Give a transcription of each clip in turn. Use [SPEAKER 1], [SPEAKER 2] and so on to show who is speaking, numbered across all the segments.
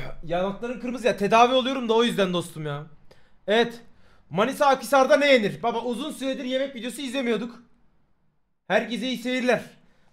[SPEAKER 1] Yanakların kırmızı ya tedavi oluyorum da o yüzden dostum ya. Evet. Manisa Akhisar'da ne yenir? Baba uzun süredir yemek videosu izlemiyorduk. Herkese iyi seyirler.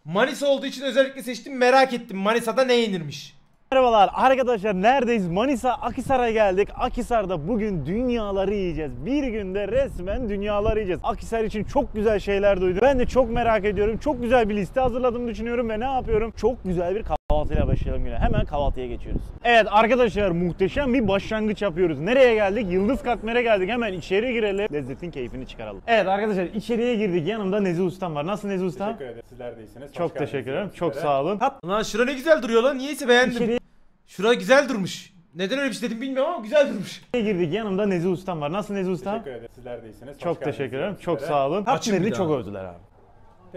[SPEAKER 1] Manisa olduğu için özellikle seçtim merak ettim Manisa'da ne yenirmiş.
[SPEAKER 2] Merhabalar arkadaşlar neredeyiz? Manisa Akhisar'a geldik. Akhisar'da bugün dünyaları yiyeceğiz. Bir günde resmen dünyaları yiyeceğiz. Akhisar için çok güzel şeyler duydum. Ben de çok merak ediyorum. Çok güzel bir liste hazırladığımı düşünüyorum ve ne yapıyorum? Çok güzel bir kahvaltıyla başlayalım yine. Hemen kahvaltıya geçiyoruz. Evet arkadaşlar muhteşem bir başlangıç yapıyoruz. Nereye geldik? Yıldız Katmer'e geldik. Hemen içeri girelim. Lezzetin keyfini çıkaralım. Evet arkadaşlar içeriye girdik. Yanımda Nezih Ustam var. Nasıl Nezih Ustam?
[SPEAKER 3] Teşekkür ederim. Sizler de iyisiniz.
[SPEAKER 2] Çok teşekkür ederim. Çok sağ olun. Hatta
[SPEAKER 1] Lan şura ne güzel duruyor lan niyeyse beğendim.
[SPEAKER 2] içeriye
[SPEAKER 1] Şura güzel durmuş. Neden öyle bir şey dedim bilmiyorum ama güzel durmuş.
[SPEAKER 2] girdik. Yanımda Nezih Ustam var. Nasıl Nezih Ustam?
[SPEAKER 3] Teşekkür ederim. Sizler de iyisiniz.
[SPEAKER 2] Çok teşekkür ederim. Çok sağ olun. Katmer'i çok övdüler abi.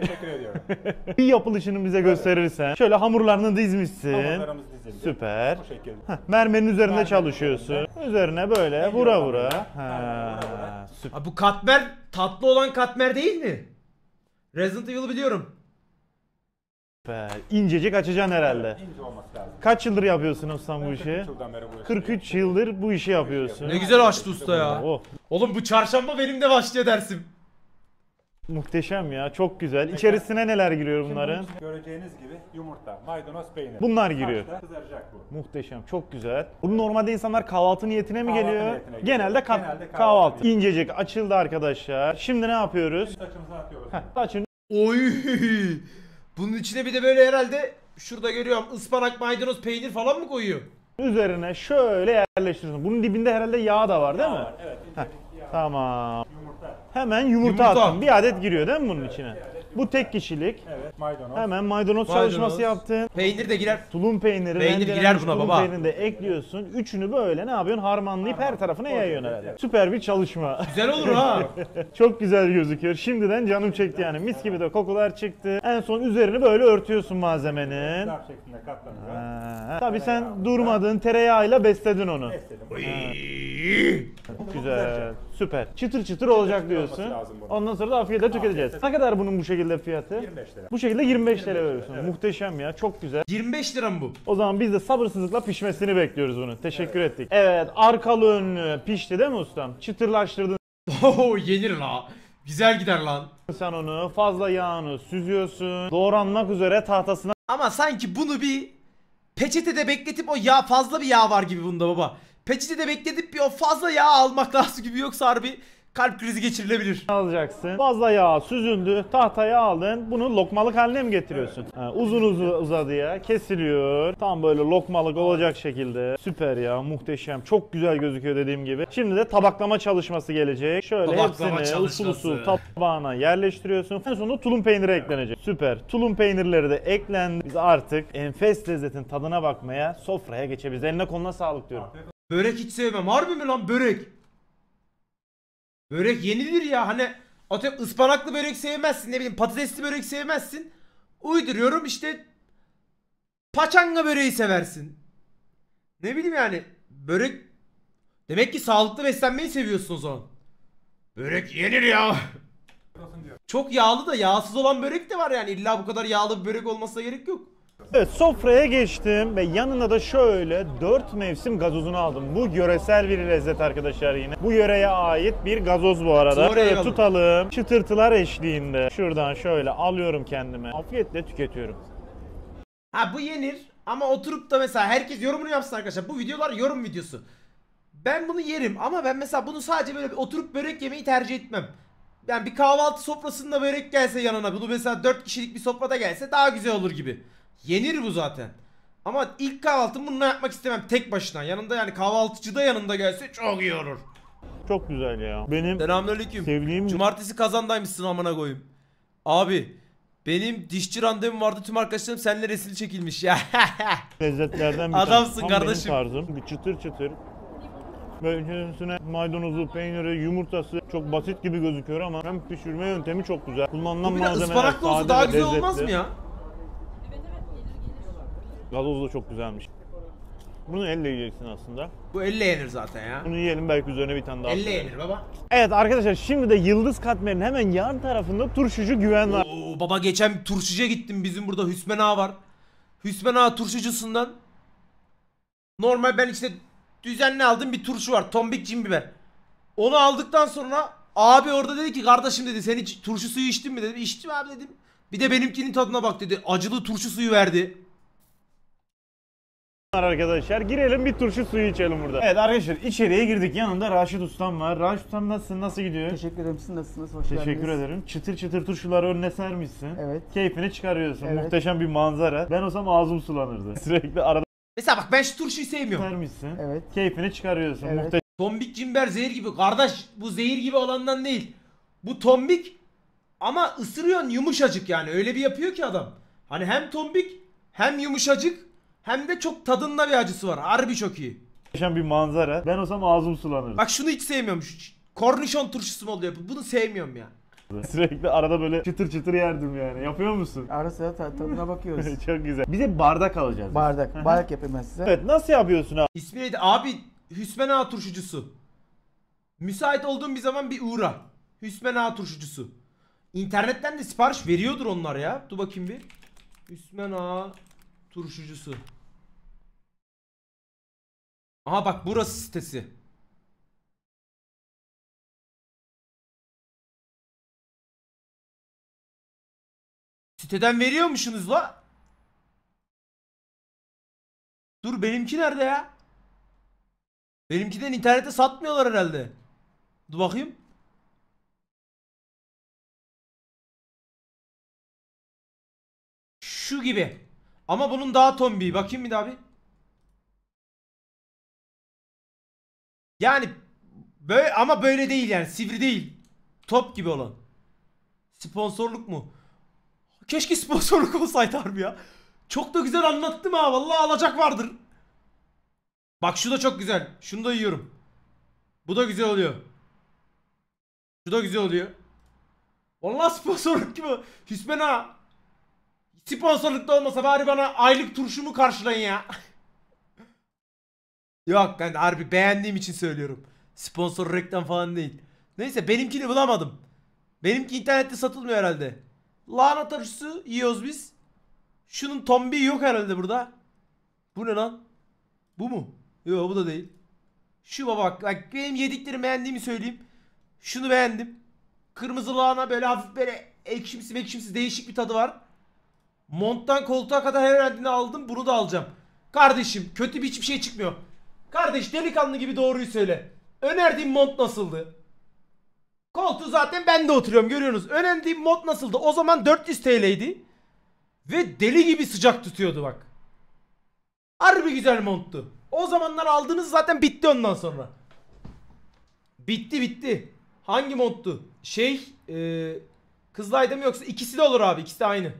[SPEAKER 3] Teşekkür ediyorum.
[SPEAKER 2] Bir yapılışını bize gösterirsen. Şöyle hamurlarını dizmişsin.
[SPEAKER 3] Hamurlarımız dizildi.
[SPEAKER 2] Süper.
[SPEAKER 3] Bu şekilde.
[SPEAKER 2] Heh, Mermerin üzerinde
[SPEAKER 3] Mermerin
[SPEAKER 2] çalışıyorsun. Üzerine böyle
[SPEAKER 3] El
[SPEAKER 2] vura vura. Ha,
[SPEAKER 3] vura vura.
[SPEAKER 2] süper.
[SPEAKER 1] Ha bu katmer tatlı olan katmer değil mi? Resident Evil'ı biliyorum.
[SPEAKER 2] İncecik açacaksın herhalde.
[SPEAKER 3] İnce olması lazım.
[SPEAKER 2] Kaç yıldır yapıyorsun ustam bu işi?
[SPEAKER 3] 43 yıldan beri bu işi
[SPEAKER 2] 43 yıldır bu işi yapıyorsun.
[SPEAKER 1] Ne güzel açtı usta ya.
[SPEAKER 2] Oh,
[SPEAKER 1] Oğlum bu çarşamba benim de başlıyor dersim.
[SPEAKER 2] Muhteşem ya. Çok güzel. İçerisine neler giriyor
[SPEAKER 3] Şimdi
[SPEAKER 2] bunların?
[SPEAKER 3] içine Göreceğiniz gibi yumurta, maydanoz, peynir.
[SPEAKER 2] Bunlar giriyor.
[SPEAKER 3] Kaçta Kızaracak bu.
[SPEAKER 2] Muhteşem. Çok güzel. Bunu normalde insanlar kahvaltı niyetine mi
[SPEAKER 3] Kahvaltı
[SPEAKER 2] geliyor?
[SPEAKER 3] niyetine geliyor.
[SPEAKER 2] Genelde, ka-
[SPEAKER 3] Genelde kahvaltı
[SPEAKER 2] kahvaltı. İncecik açıldı arkadaşlar. Şimdi ne yapıyoruz?
[SPEAKER 3] Saçımızı atıyoruz.
[SPEAKER 2] Heh, Saçın
[SPEAKER 1] Oy. Bunun içine bir de böyle herhalde şurada görüyorum ıspanak, maydanoz, peynir falan mı koyuyor?
[SPEAKER 2] üzerine şöyle yerleştiriyorsun. Bunun dibinde herhalde yağ da var değil mi?
[SPEAKER 3] Var, Evet,
[SPEAKER 2] Tamam.
[SPEAKER 3] yumurta.
[SPEAKER 2] Hemen yumurta,
[SPEAKER 1] Yumurta.
[SPEAKER 2] attın. Bir adet giriyor değil mi bunun içine? Bu tek kişilik.
[SPEAKER 3] Evet, maydanoz.
[SPEAKER 2] Hemen maydanoz,
[SPEAKER 1] Maydanoz.
[SPEAKER 2] çalışması yaptın.
[SPEAKER 1] Peynir de girer.
[SPEAKER 2] Tulum peyniri,
[SPEAKER 1] Peynir
[SPEAKER 2] rendelenmiş
[SPEAKER 1] girer buna
[SPEAKER 2] tulum
[SPEAKER 1] baba.
[SPEAKER 2] peynirini de ekliyorsun. Üçünü böyle ne yapıyorsun? Harmanlayıp her tarafına yayıyorsun herhalde. Süper bir çalışma.
[SPEAKER 1] Güzel olur ha.
[SPEAKER 2] Çok güzel gözüküyor. Şimdiden canım çekti yani. Mis gibi de kokular çıktı. En son üzerini böyle örtüyorsun malzemenin.
[SPEAKER 3] Zarf şeklinde katlanıyor.
[SPEAKER 2] Ha, Tabii sen durmadın tereyağıyla besledin onu.
[SPEAKER 3] Besledim.
[SPEAKER 2] Güzel. Süper. Çıtır çıtır olacak diyorsun.
[SPEAKER 3] olması lazım bunun.
[SPEAKER 2] Ondan sonra da afiyetle tüketeceğiz. Ne kadar bunun bu şekilde fiyatı?
[SPEAKER 3] 25 lira.
[SPEAKER 2] Bu şekilde 25 TL veriyorsun. Muhteşem ya. Çok güzel.
[SPEAKER 1] 25 lira mı bu?
[SPEAKER 2] O zaman biz de sabırsızlıkla pişmesini bekliyoruz bunu. Teşekkür ettik. Evet, arkalı önlü pişti değil mi ustam? Çıtırlaştırdın
[SPEAKER 1] Oo yenir la. Güzel gider lan.
[SPEAKER 2] sen onu. Fazla yağını süzüyorsun. Doğranmak üzere tahtasına
[SPEAKER 1] Ama sanki bunu bir peçetede bekletip o yağ fazla bir yağ var gibi bunda baba. Peçetede bekletip bir o fazla yağ almak lazım gibi yoksa harbi kalp krizi geçirilebilir.
[SPEAKER 2] alacaksın. Fazla yağ süzüldü. Tahtaya aldın. Bunu lokmalık haline mi getiriyorsun? Ha, uzun uzun uzadıya kesiliyor. Tam böyle lokmalık olacak şekilde. Süper ya muhteşem. Çok güzel gözüküyor dediğim gibi. Şimdi de tabaklama çalışması gelecek. Şöyle
[SPEAKER 1] Tabaklama
[SPEAKER 2] hepsini usul usul tabağına yerleştiriyorsun. En sonunda tulum peyniri eklenecek. Süper. Tulum peynirleri de eklendi. Biz artık enfes lezzetin tadına bakmaya sofraya geçebiliriz. Eline koluna sağlık diyorum.
[SPEAKER 1] Börek hiç sevmem. Harbi mi lan börek? Börek yenilir ya hani atıyorum ıspanaklı börek sevmezsin ne bileyim patatesli börek sevmezsin. Uyduruyorum işte paçanga böreği seversin. Ne bileyim yani börek demek ki sağlıklı beslenmeyi seviyorsun o zaman. Börek yenir ya. Çok yağlı da yağsız olan börek de var yani illa bu kadar yağlı bir börek olmasına gerek yok.
[SPEAKER 2] Evet sofraya geçtim ve yanına da şöyle 4 mevsim gazozunu aldım. Bu yöresel bir lezzet arkadaşlar yine. Bu yöreye ait bir gazoz bu arada.
[SPEAKER 1] Oraya
[SPEAKER 2] tutalım. Çıtırtılar eşliğinde. Şuradan şöyle alıyorum kendime. Afiyetle tüketiyorum.
[SPEAKER 1] Ha bu yenir ama oturup da mesela herkes yorumunu yapsın arkadaşlar. Bu videolar yorum videosu. Ben bunu yerim ama ben mesela bunu sadece böyle oturup börek yemeyi tercih etmem. Yani bir kahvaltı sofrasında börek gelse yanına bunu mesela 4 kişilik bir sofrada gelse daha güzel olur gibi. Yenir bu zaten. Ama ilk kahvaltımı bununla yapmak istemem tek başına. Yanında yani kahvaltıcı da yanında gelse çok iyi olur.
[SPEAKER 2] Çok güzel ya. Benim
[SPEAKER 1] Selamünaleyküm.
[SPEAKER 2] sevdiğim
[SPEAKER 1] Cumartesi kazandaymışsın amına koyayım. Abi benim dişçi randevum vardı tüm arkadaşlarım seninle resim çekilmiş ya.
[SPEAKER 2] lezzetlerden bir
[SPEAKER 1] Adamsın
[SPEAKER 2] Tam
[SPEAKER 1] kardeşim.
[SPEAKER 2] Benim tarzım. Bir çıtır çıtır. Böyle üstüne maydanozu, peyniri, yumurtası çok basit gibi gözüküyor ama hem pişirme yöntemi çok güzel. Kullanılan
[SPEAKER 1] Bu bir de
[SPEAKER 2] malzemeler
[SPEAKER 1] ıspanaklı olsa
[SPEAKER 2] sade
[SPEAKER 1] daha
[SPEAKER 2] ve
[SPEAKER 1] güzel olmaz
[SPEAKER 2] lezzetli.
[SPEAKER 1] mı ya?
[SPEAKER 2] Gazoz da çok güzelmiş. Bunu elle yiyeceksin aslında.
[SPEAKER 1] Bu elle yenir zaten ya.
[SPEAKER 2] Bunu yiyelim belki üzerine bir tane daha.
[SPEAKER 1] Elle yenir baba.
[SPEAKER 2] Evet arkadaşlar şimdi de Yıldız Katmer'in hemen yan tarafında turşucu güven var.
[SPEAKER 1] Oo, baba geçen turşucuya gittim bizim burada Hüsmen Ağa var. Hüsmen Ağa turşucusundan Normal ben işte düzenli aldığım bir turşu var. Tombik cin biber. Onu aldıktan sonra abi orada dedi ki kardeşim dedi sen hiç turşu suyu içtin mi dedim. İçtim abi dedim. Bir de benimkinin tadına bak dedi. Acılı turşu suyu verdi.
[SPEAKER 2] Arkadaşlar. Girelim bir turşu suyu içelim burada. Evet arkadaşlar içeriye girdik. Yanında Raşit Ustam var. Raşit Ustam nasılsın? Nasıl gidiyor?
[SPEAKER 4] Teşekkür ederim. Siz nasılsınız? Hoş
[SPEAKER 2] Teşekkür
[SPEAKER 4] geldiniz.
[SPEAKER 2] ederim. Çıtır çıtır turşuları önüne sermişsin.
[SPEAKER 4] Evet.
[SPEAKER 2] Keyfini çıkarıyorsun.
[SPEAKER 4] Evet.
[SPEAKER 2] Muhteşem bir manzara. Ben olsam ağzım sulanırdı. Sürekli arada
[SPEAKER 1] Mesela bak ben şu turşuyu sevmiyorum.
[SPEAKER 2] sermişsin.
[SPEAKER 4] Evet.
[SPEAKER 2] Keyfini çıkarıyorsun.
[SPEAKER 4] Evet.
[SPEAKER 2] Muhteşem
[SPEAKER 1] Tombik cimber zehir gibi. Kardeş bu zehir gibi olandan değil. Bu tombik ama ısırıyorsun yumuşacık yani. Öyle bir yapıyor ki adam. Hani hem tombik hem yumuşacık hem de çok tadında bir acısı var. Harbi çok iyi.
[SPEAKER 2] bir manzara. Ben olsam ağzım sulanırdı.
[SPEAKER 1] Bak şunu hiç sevmiyorum. Şu kornişon turşusu mu oluyor? Bunu sevmiyorum ya.
[SPEAKER 2] Sürekli arada böyle çıtır çıtır yerdim yani. Yapıyor musun?
[SPEAKER 4] Ara sıra ta- tadına bakıyoruz.
[SPEAKER 2] Çok güzel. Bize bardak alacağız.
[SPEAKER 4] Bardak. Bardak yapayım ben size.
[SPEAKER 2] Evet nasıl yapıyorsun abi?
[SPEAKER 1] İsmi neydi? Abi Hüsmen Ağa turşucusu. Müsait olduğum bir zaman bir uğra. Hüsmen Ağa turşucusu. İnternetten de sipariş veriyordur onlar ya. Dur bakayım bir. Hüsmen Ağa turşucusu. Aha bak burası sitesi. Siteden veriyormuşsunuz la. Dur benimki nerede ya? Benimkiden internette satmıyorlar herhalde. Dur bakayım. Şu gibi. Ama bunun daha tombiği. Bakayım bir daha bir. Yani böyle ama böyle değil yani. Sivri değil. Top gibi olan. Sponsorluk mu? Keşke sponsorluk olsaydı harbi ya. Çok da güzel anlattım ha. Vallahi alacak vardır. Bak şu da çok güzel. Şunu da yiyorum. Bu da güzel oluyor. Şu da güzel oluyor. Vallahi sponsorluk gibi. Hüsmen ha. Sponsorluk da olmasa bari bana aylık turşumu karşılayın ya. Yok ben harbi beğendiğim için söylüyorum. Sponsor reklam falan değil. Neyse benimkini bulamadım. Benimki internette satılmıyor herhalde. Lahana turşusu yiyoruz biz. Şunun tombiği yok herhalde burada. Bu ne lan? Bu mu? Yok bu da değil. Şu baba bak, bak benim yediklerimi beğendiğimi söyleyeyim. Şunu beğendim. Kırmızı lahana böyle hafif böyle ekşimsi ekşimsi değişik bir tadı var. Monttan koltuğa kadar her yerden aldım bunu da alacağım. Kardeşim kötü bir hiçbir şey çıkmıyor. Kardeş delikanlı gibi doğruyu söyle. Önerdiğim mont nasıldı? Koltuğu zaten ben de oturuyorum görüyorsunuz. Önerdiğim mont nasıldı? O zaman 400 TL'ydi. Ve deli gibi sıcak tutuyordu bak. Harbi güzel monttu. O zamanlar aldığınız zaten bitti ondan sonra. Bitti bitti. Hangi monttu? Şey e, Kızılay'da mı yoksa ikisi de olur abi ikisi de aynı.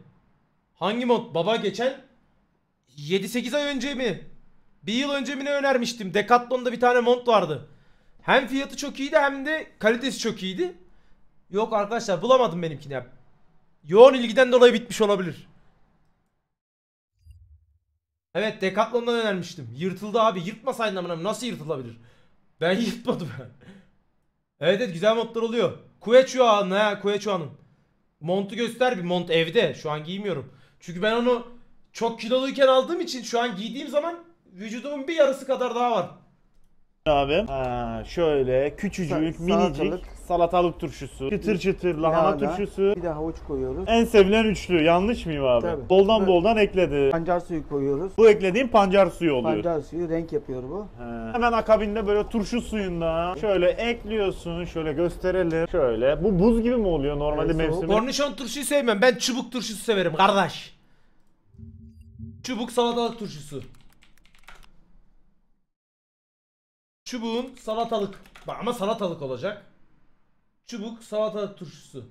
[SPEAKER 1] Hangi mont? Baba geçen 7-8 ay önce mi? Bir yıl önce mi ne önermiştim? Decathlon'da bir tane mont vardı. Hem fiyatı çok iyiydi hem de kalitesi çok iyiydi. Yok arkadaşlar bulamadım benimkini ya. Yoğun ilgiden dolayı bitmiş olabilir. Evet Decathlon'dan önermiştim. Yırtıldı abi. Yırtmasaydın amına nasıl yırtılabilir? Ben yırtmadım. evet evet güzel montlar oluyor. Quechua'nın ha Quechua'nın. Montu göster bir mont evde. Şu an giymiyorum. Çünkü ben onu çok kiloluyken aldığım için şu an giydiğim zaman vücudumun bir yarısı kadar daha var.
[SPEAKER 2] Abi. Ha, şöyle küçücük,
[SPEAKER 4] Sa-
[SPEAKER 2] minicik
[SPEAKER 4] salatalık.
[SPEAKER 2] salatalık turşusu, çıtır çıtır lahana
[SPEAKER 4] Lahana,
[SPEAKER 2] turşusu.
[SPEAKER 4] Bir de havuç koyuyoruz.
[SPEAKER 2] En sevilen üçlü. Yanlış mıyım abi?
[SPEAKER 4] Tabii.
[SPEAKER 2] Boldan
[SPEAKER 4] Evet.
[SPEAKER 2] boldan ekledi.
[SPEAKER 4] Pancar suyu koyuyoruz.
[SPEAKER 2] Bu eklediğim pancar suyu oluyor.
[SPEAKER 4] Pancar suyu renk yapıyor bu.
[SPEAKER 2] He. Hemen akabinde böyle turşu suyundan şöyle ekliyorsun. Şöyle gösterelim. Şöyle. Bu buz gibi mi oluyor normalde
[SPEAKER 4] Evet, soğuk.
[SPEAKER 2] mevsimi?
[SPEAKER 1] Kornişon turşuyu sevmem. Ben çubuk turşusu severim kardeş. Çubuk salatalık turşusu. Çubuğun salatalık. Bak ama salatalık olacak. Çubuk salatalık turşusu.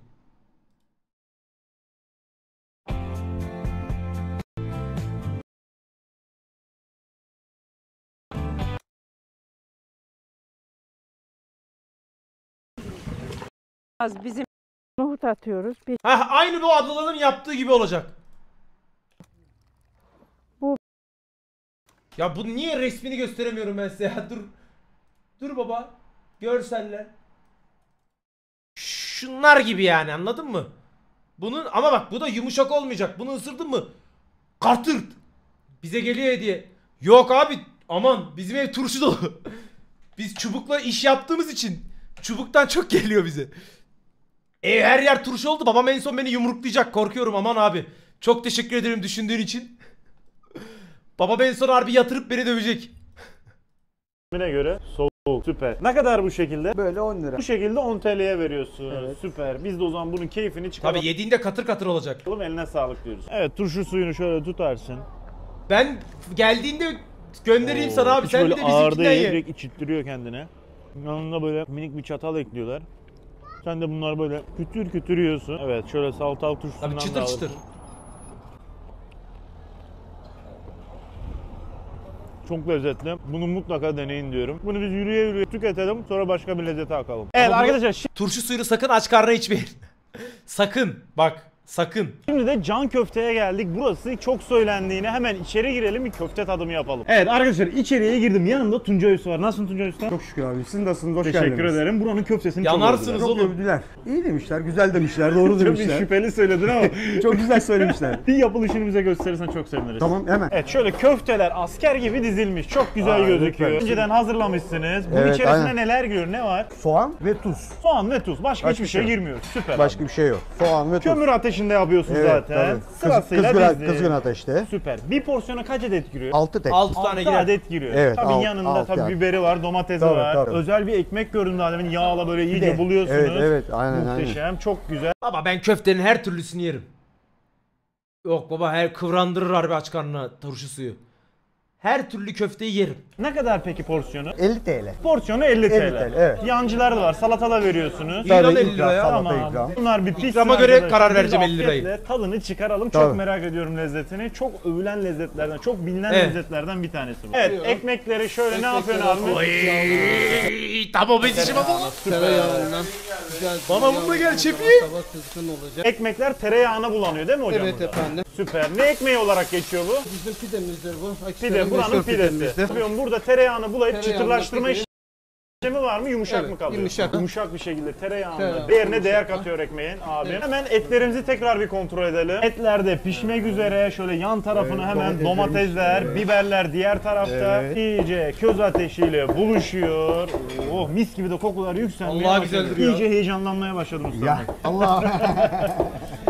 [SPEAKER 5] Az bizim nohut atıyoruz. Bir
[SPEAKER 1] Heh, aynı bu ablaların yaptığı gibi olacak.
[SPEAKER 5] Bu-
[SPEAKER 1] Ya bu niye resmini gösteremiyorum ben size ya? Dur. Dur baba. Görseller. Şunlar gibi yani anladın mı? Bunun ama bak bu da yumuşak olmayacak. Bunu ısırdın mı? Kartırt. Bize geliyor hediye. Yok abi Aman bizim ev turşu dolu. Biz çubukla iş yaptığımız için çubuktan çok geliyor bize. Ev her yer turşu oldu. Babam en son beni yumruklayacak. Korkuyorum aman abi. Çok teşekkür ederim düşündüğün için. Babam en son harbi yatırıp beni dövecek.
[SPEAKER 2] Tahmine göre soğuk. Süper. Ne kadar bu şekilde?
[SPEAKER 4] Böyle 10 lira.
[SPEAKER 2] Bu şekilde 10 TL'ye veriyorsun.
[SPEAKER 4] Evet.
[SPEAKER 2] Süper. Biz de o zaman bunun keyfini çıkaralım.
[SPEAKER 1] Tabii yediğinde katır katır olacak.
[SPEAKER 2] Eline sağlık diyoruz. Evet turşu suyunu şöyle tutarsın.
[SPEAKER 1] Ben geldiğinde göndereyim sana abi.
[SPEAKER 2] Hiç
[SPEAKER 1] Sen bir
[SPEAKER 2] böyle
[SPEAKER 1] de
[SPEAKER 2] ağır
[SPEAKER 1] bizimkinden
[SPEAKER 2] değil,
[SPEAKER 1] ye.
[SPEAKER 2] direkt içittiriyor kendine. Yanında böyle minik bir çatal ekliyorlar. Sen de bunları böyle kütür kütür yiyorsun. Evet şöyle salatalık turşusundan
[SPEAKER 1] Tabii
[SPEAKER 2] da
[SPEAKER 1] çıtır
[SPEAKER 2] alırsın. Çok lezzetli. Bunu mutlaka deneyin diyorum. Bunu biz yürüye yürüye tüketelim sonra başka bir lezzete akalım. Evet
[SPEAKER 1] Ama bunu-
[SPEAKER 2] arkadaşlar
[SPEAKER 1] Turşu suyunu sakın aç karnına içmeyin. sakın. Bak sakın.
[SPEAKER 2] Şimdi de can köfteye geldik. Burası çok söylendiğine hemen içeri girelim bir köfte tadımı yapalım. Evet arkadaşlar içeriye girdim. Yanımda Tuncay Usta var. Nasılsın Tuncay Usta?
[SPEAKER 6] Çok şükür abi. Siz nasılsınız? Hoş
[SPEAKER 2] Teşekkür
[SPEAKER 6] geldiniz.
[SPEAKER 2] ederim. Buranın köftesini
[SPEAKER 1] Yanarsınız
[SPEAKER 2] çok
[SPEAKER 6] Çok
[SPEAKER 1] oğlum.
[SPEAKER 6] övdüler. İyi demişler, güzel demişler, doğru
[SPEAKER 2] Çok bir
[SPEAKER 6] demişler.
[SPEAKER 2] şüpheli söyledin ama
[SPEAKER 6] Çok güzel söylemişler.
[SPEAKER 2] bir yapılışını bize gösterirsen çok seviniriz.
[SPEAKER 6] tamam hemen.
[SPEAKER 2] Evet şöyle köfteler asker gibi dizilmiş. Çok güzel
[SPEAKER 6] Aa,
[SPEAKER 2] gözüküyor.
[SPEAKER 6] lütfen.
[SPEAKER 2] Önceden hazırlamışsınız. Bunun
[SPEAKER 6] Evet,
[SPEAKER 2] içerisine
[SPEAKER 6] aynen.
[SPEAKER 2] neler giriyor? Ne var?
[SPEAKER 6] Soğan ve tuz.
[SPEAKER 2] Soğan ve tuz. Başka, hiçbir şey,
[SPEAKER 6] şey yok.
[SPEAKER 2] girmiyor. Süper.
[SPEAKER 6] Başka bir şey yok. Soğan ve tuz.
[SPEAKER 2] Kömür ateşinde yapıyorsun
[SPEAKER 6] Evet,
[SPEAKER 2] zaten.
[SPEAKER 6] tabii. Kız-
[SPEAKER 2] Sırasıyla
[SPEAKER 6] kızgın,
[SPEAKER 2] dizdin.
[SPEAKER 6] kızgın ateşte.
[SPEAKER 2] Süper. Bir porsiyona kaç adet giriyor?
[SPEAKER 6] 6 tek.
[SPEAKER 1] 6 tane
[SPEAKER 2] 6
[SPEAKER 1] girer.
[SPEAKER 2] adet giriyor.
[SPEAKER 6] Evet,
[SPEAKER 2] tabii
[SPEAKER 6] alt-
[SPEAKER 2] yanında
[SPEAKER 6] alt
[SPEAKER 2] tabii
[SPEAKER 6] yani.
[SPEAKER 2] biberi var, domatesi
[SPEAKER 6] Tabii,
[SPEAKER 2] var.
[SPEAKER 6] tabii.
[SPEAKER 2] Özel bir ekmek gördüm daha demin yağla böyle iyice
[SPEAKER 6] de.
[SPEAKER 2] buluyorsunuz.
[SPEAKER 6] Evet, evet, aynen,
[SPEAKER 2] Muhteşem, çok güzel.
[SPEAKER 1] Baba ben köftenin her türlüsünü yerim. Yok baba her kıvrandırır harbi aç karnına turşu suyu. Her türlü köfteyi yerim.
[SPEAKER 2] Ne kadar peki porsiyonu?
[SPEAKER 6] 50 TL.
[SPEAKER 2] Porsiyonu 50 TL.
[SPEAKER 6] 50 TL, evet.
[SPEAKER 2] Yancılar da var, salata veriyorsunuz.
[SPEAKER 6] Tabii,
[SPEAKER 1] 50
[SPEAKER 6] ikram,
[SPEAKER 1] liraya.
[SPEAKER 6] salata
[SPEAKER 2] Tamam.
[SPEAKER 6] ikram.
[SPEAKER 2] Bunlar bir pişsin
[SPEAKER 1] İkrama göre
[SPEAKER 2] arkadaşlar.
[SPEAKER 1] karar
[SPEAKER 2] Biz
[SPEAKER 1] vereceğim 50 lirayı.
[SPEAKER 2] afiyetle Tadını çıkaralım. Çok
[SPEAKER 6] Tabii.
[SPEAKER 2] merak ediyorum lezzetini. Çok övülen lezzetlerden, çok bilinen
[SPEAKER 1] Evet.
[SPEAKER 2] lezzetlerden bir tanesi bu. Evet, ekmekleri şöyle ne yapıyorsun abi?
[SPEAKER 1] Oy, tamam ben işim ama.
[SPEAKER 7] Tereyağından güzel
[SPEAKER 1] Bana
[SPEAKER 7] bir
[SPEAKER 1] bunu da
[SPEAKER 7] yağ
[SPEAKER 1] gel çepi.
[SPEAKER 7] Tava kızgın olacak.
[SPEAKER 2] Ekmekler tereyağına bulanıyor değil mi hocam?
[SPEAKER 7] Evet
[SPEAKER 2] burada?
[SPEAKER 7] efendim.
[SPEAKER 2] Süper. Ne ekmeği olarak geçiyor bu?
[SPEAKER 7] Bizim pidemizdir bu.
[SPEAKER 2] Pide, buranın
[SPEAKER 7] meşhur
[SPEAKER 2] pidesi.
[SPEAKER 7] pidemizdir.
[SPEAKER 2] Yapıyorum burada tereyağını bulayıp
[SPEAKER 7] Tereyağında
[SPEAKER 2] çıtırlaştırma
[SPEAKER 7] pideyi-
[SPEAKER 2] işlemi var mı? Yumuşak
[SPEAKER 7] Evet,
[SPEAKER 2] mı kalıyor?
[SPEAKER 7] yumuşak.
[SPEAKER 2] Yumuşak bir şekilde tereyağında.
[SPEAKER 7] Tereyağı,
[SPEAKER 2] Değerine değer katıyor ekmeğin abi. Hemen etlerimizi tekrar bir kontrol edelim. Etler de pişmek üzere. Şöyle yan tarafını
[SPEAKER 6] Evet,
[SPEAKER 2] hemen
[SPEAKER 6] domateslerimiz-
[SPEAKER 2] domatesler,
[SPEAKER 6] evet.
[SPEAKER 2] biberler diğer tarafta.
[SPEAKER 6] Evet.
[SPEAKER 2] iyice köz ateşiyle buluşuyor. Oh mis gibi de kokular yükselmeye
[SPEAKER 1] Allah
[SPEAKER 2] başladı.
[SPEAKER 1] güzel duruyor.
[SPEAKER 2] İyice heyecanlanmaya başladım usta.
[SPEAKER 6] Ya Allah.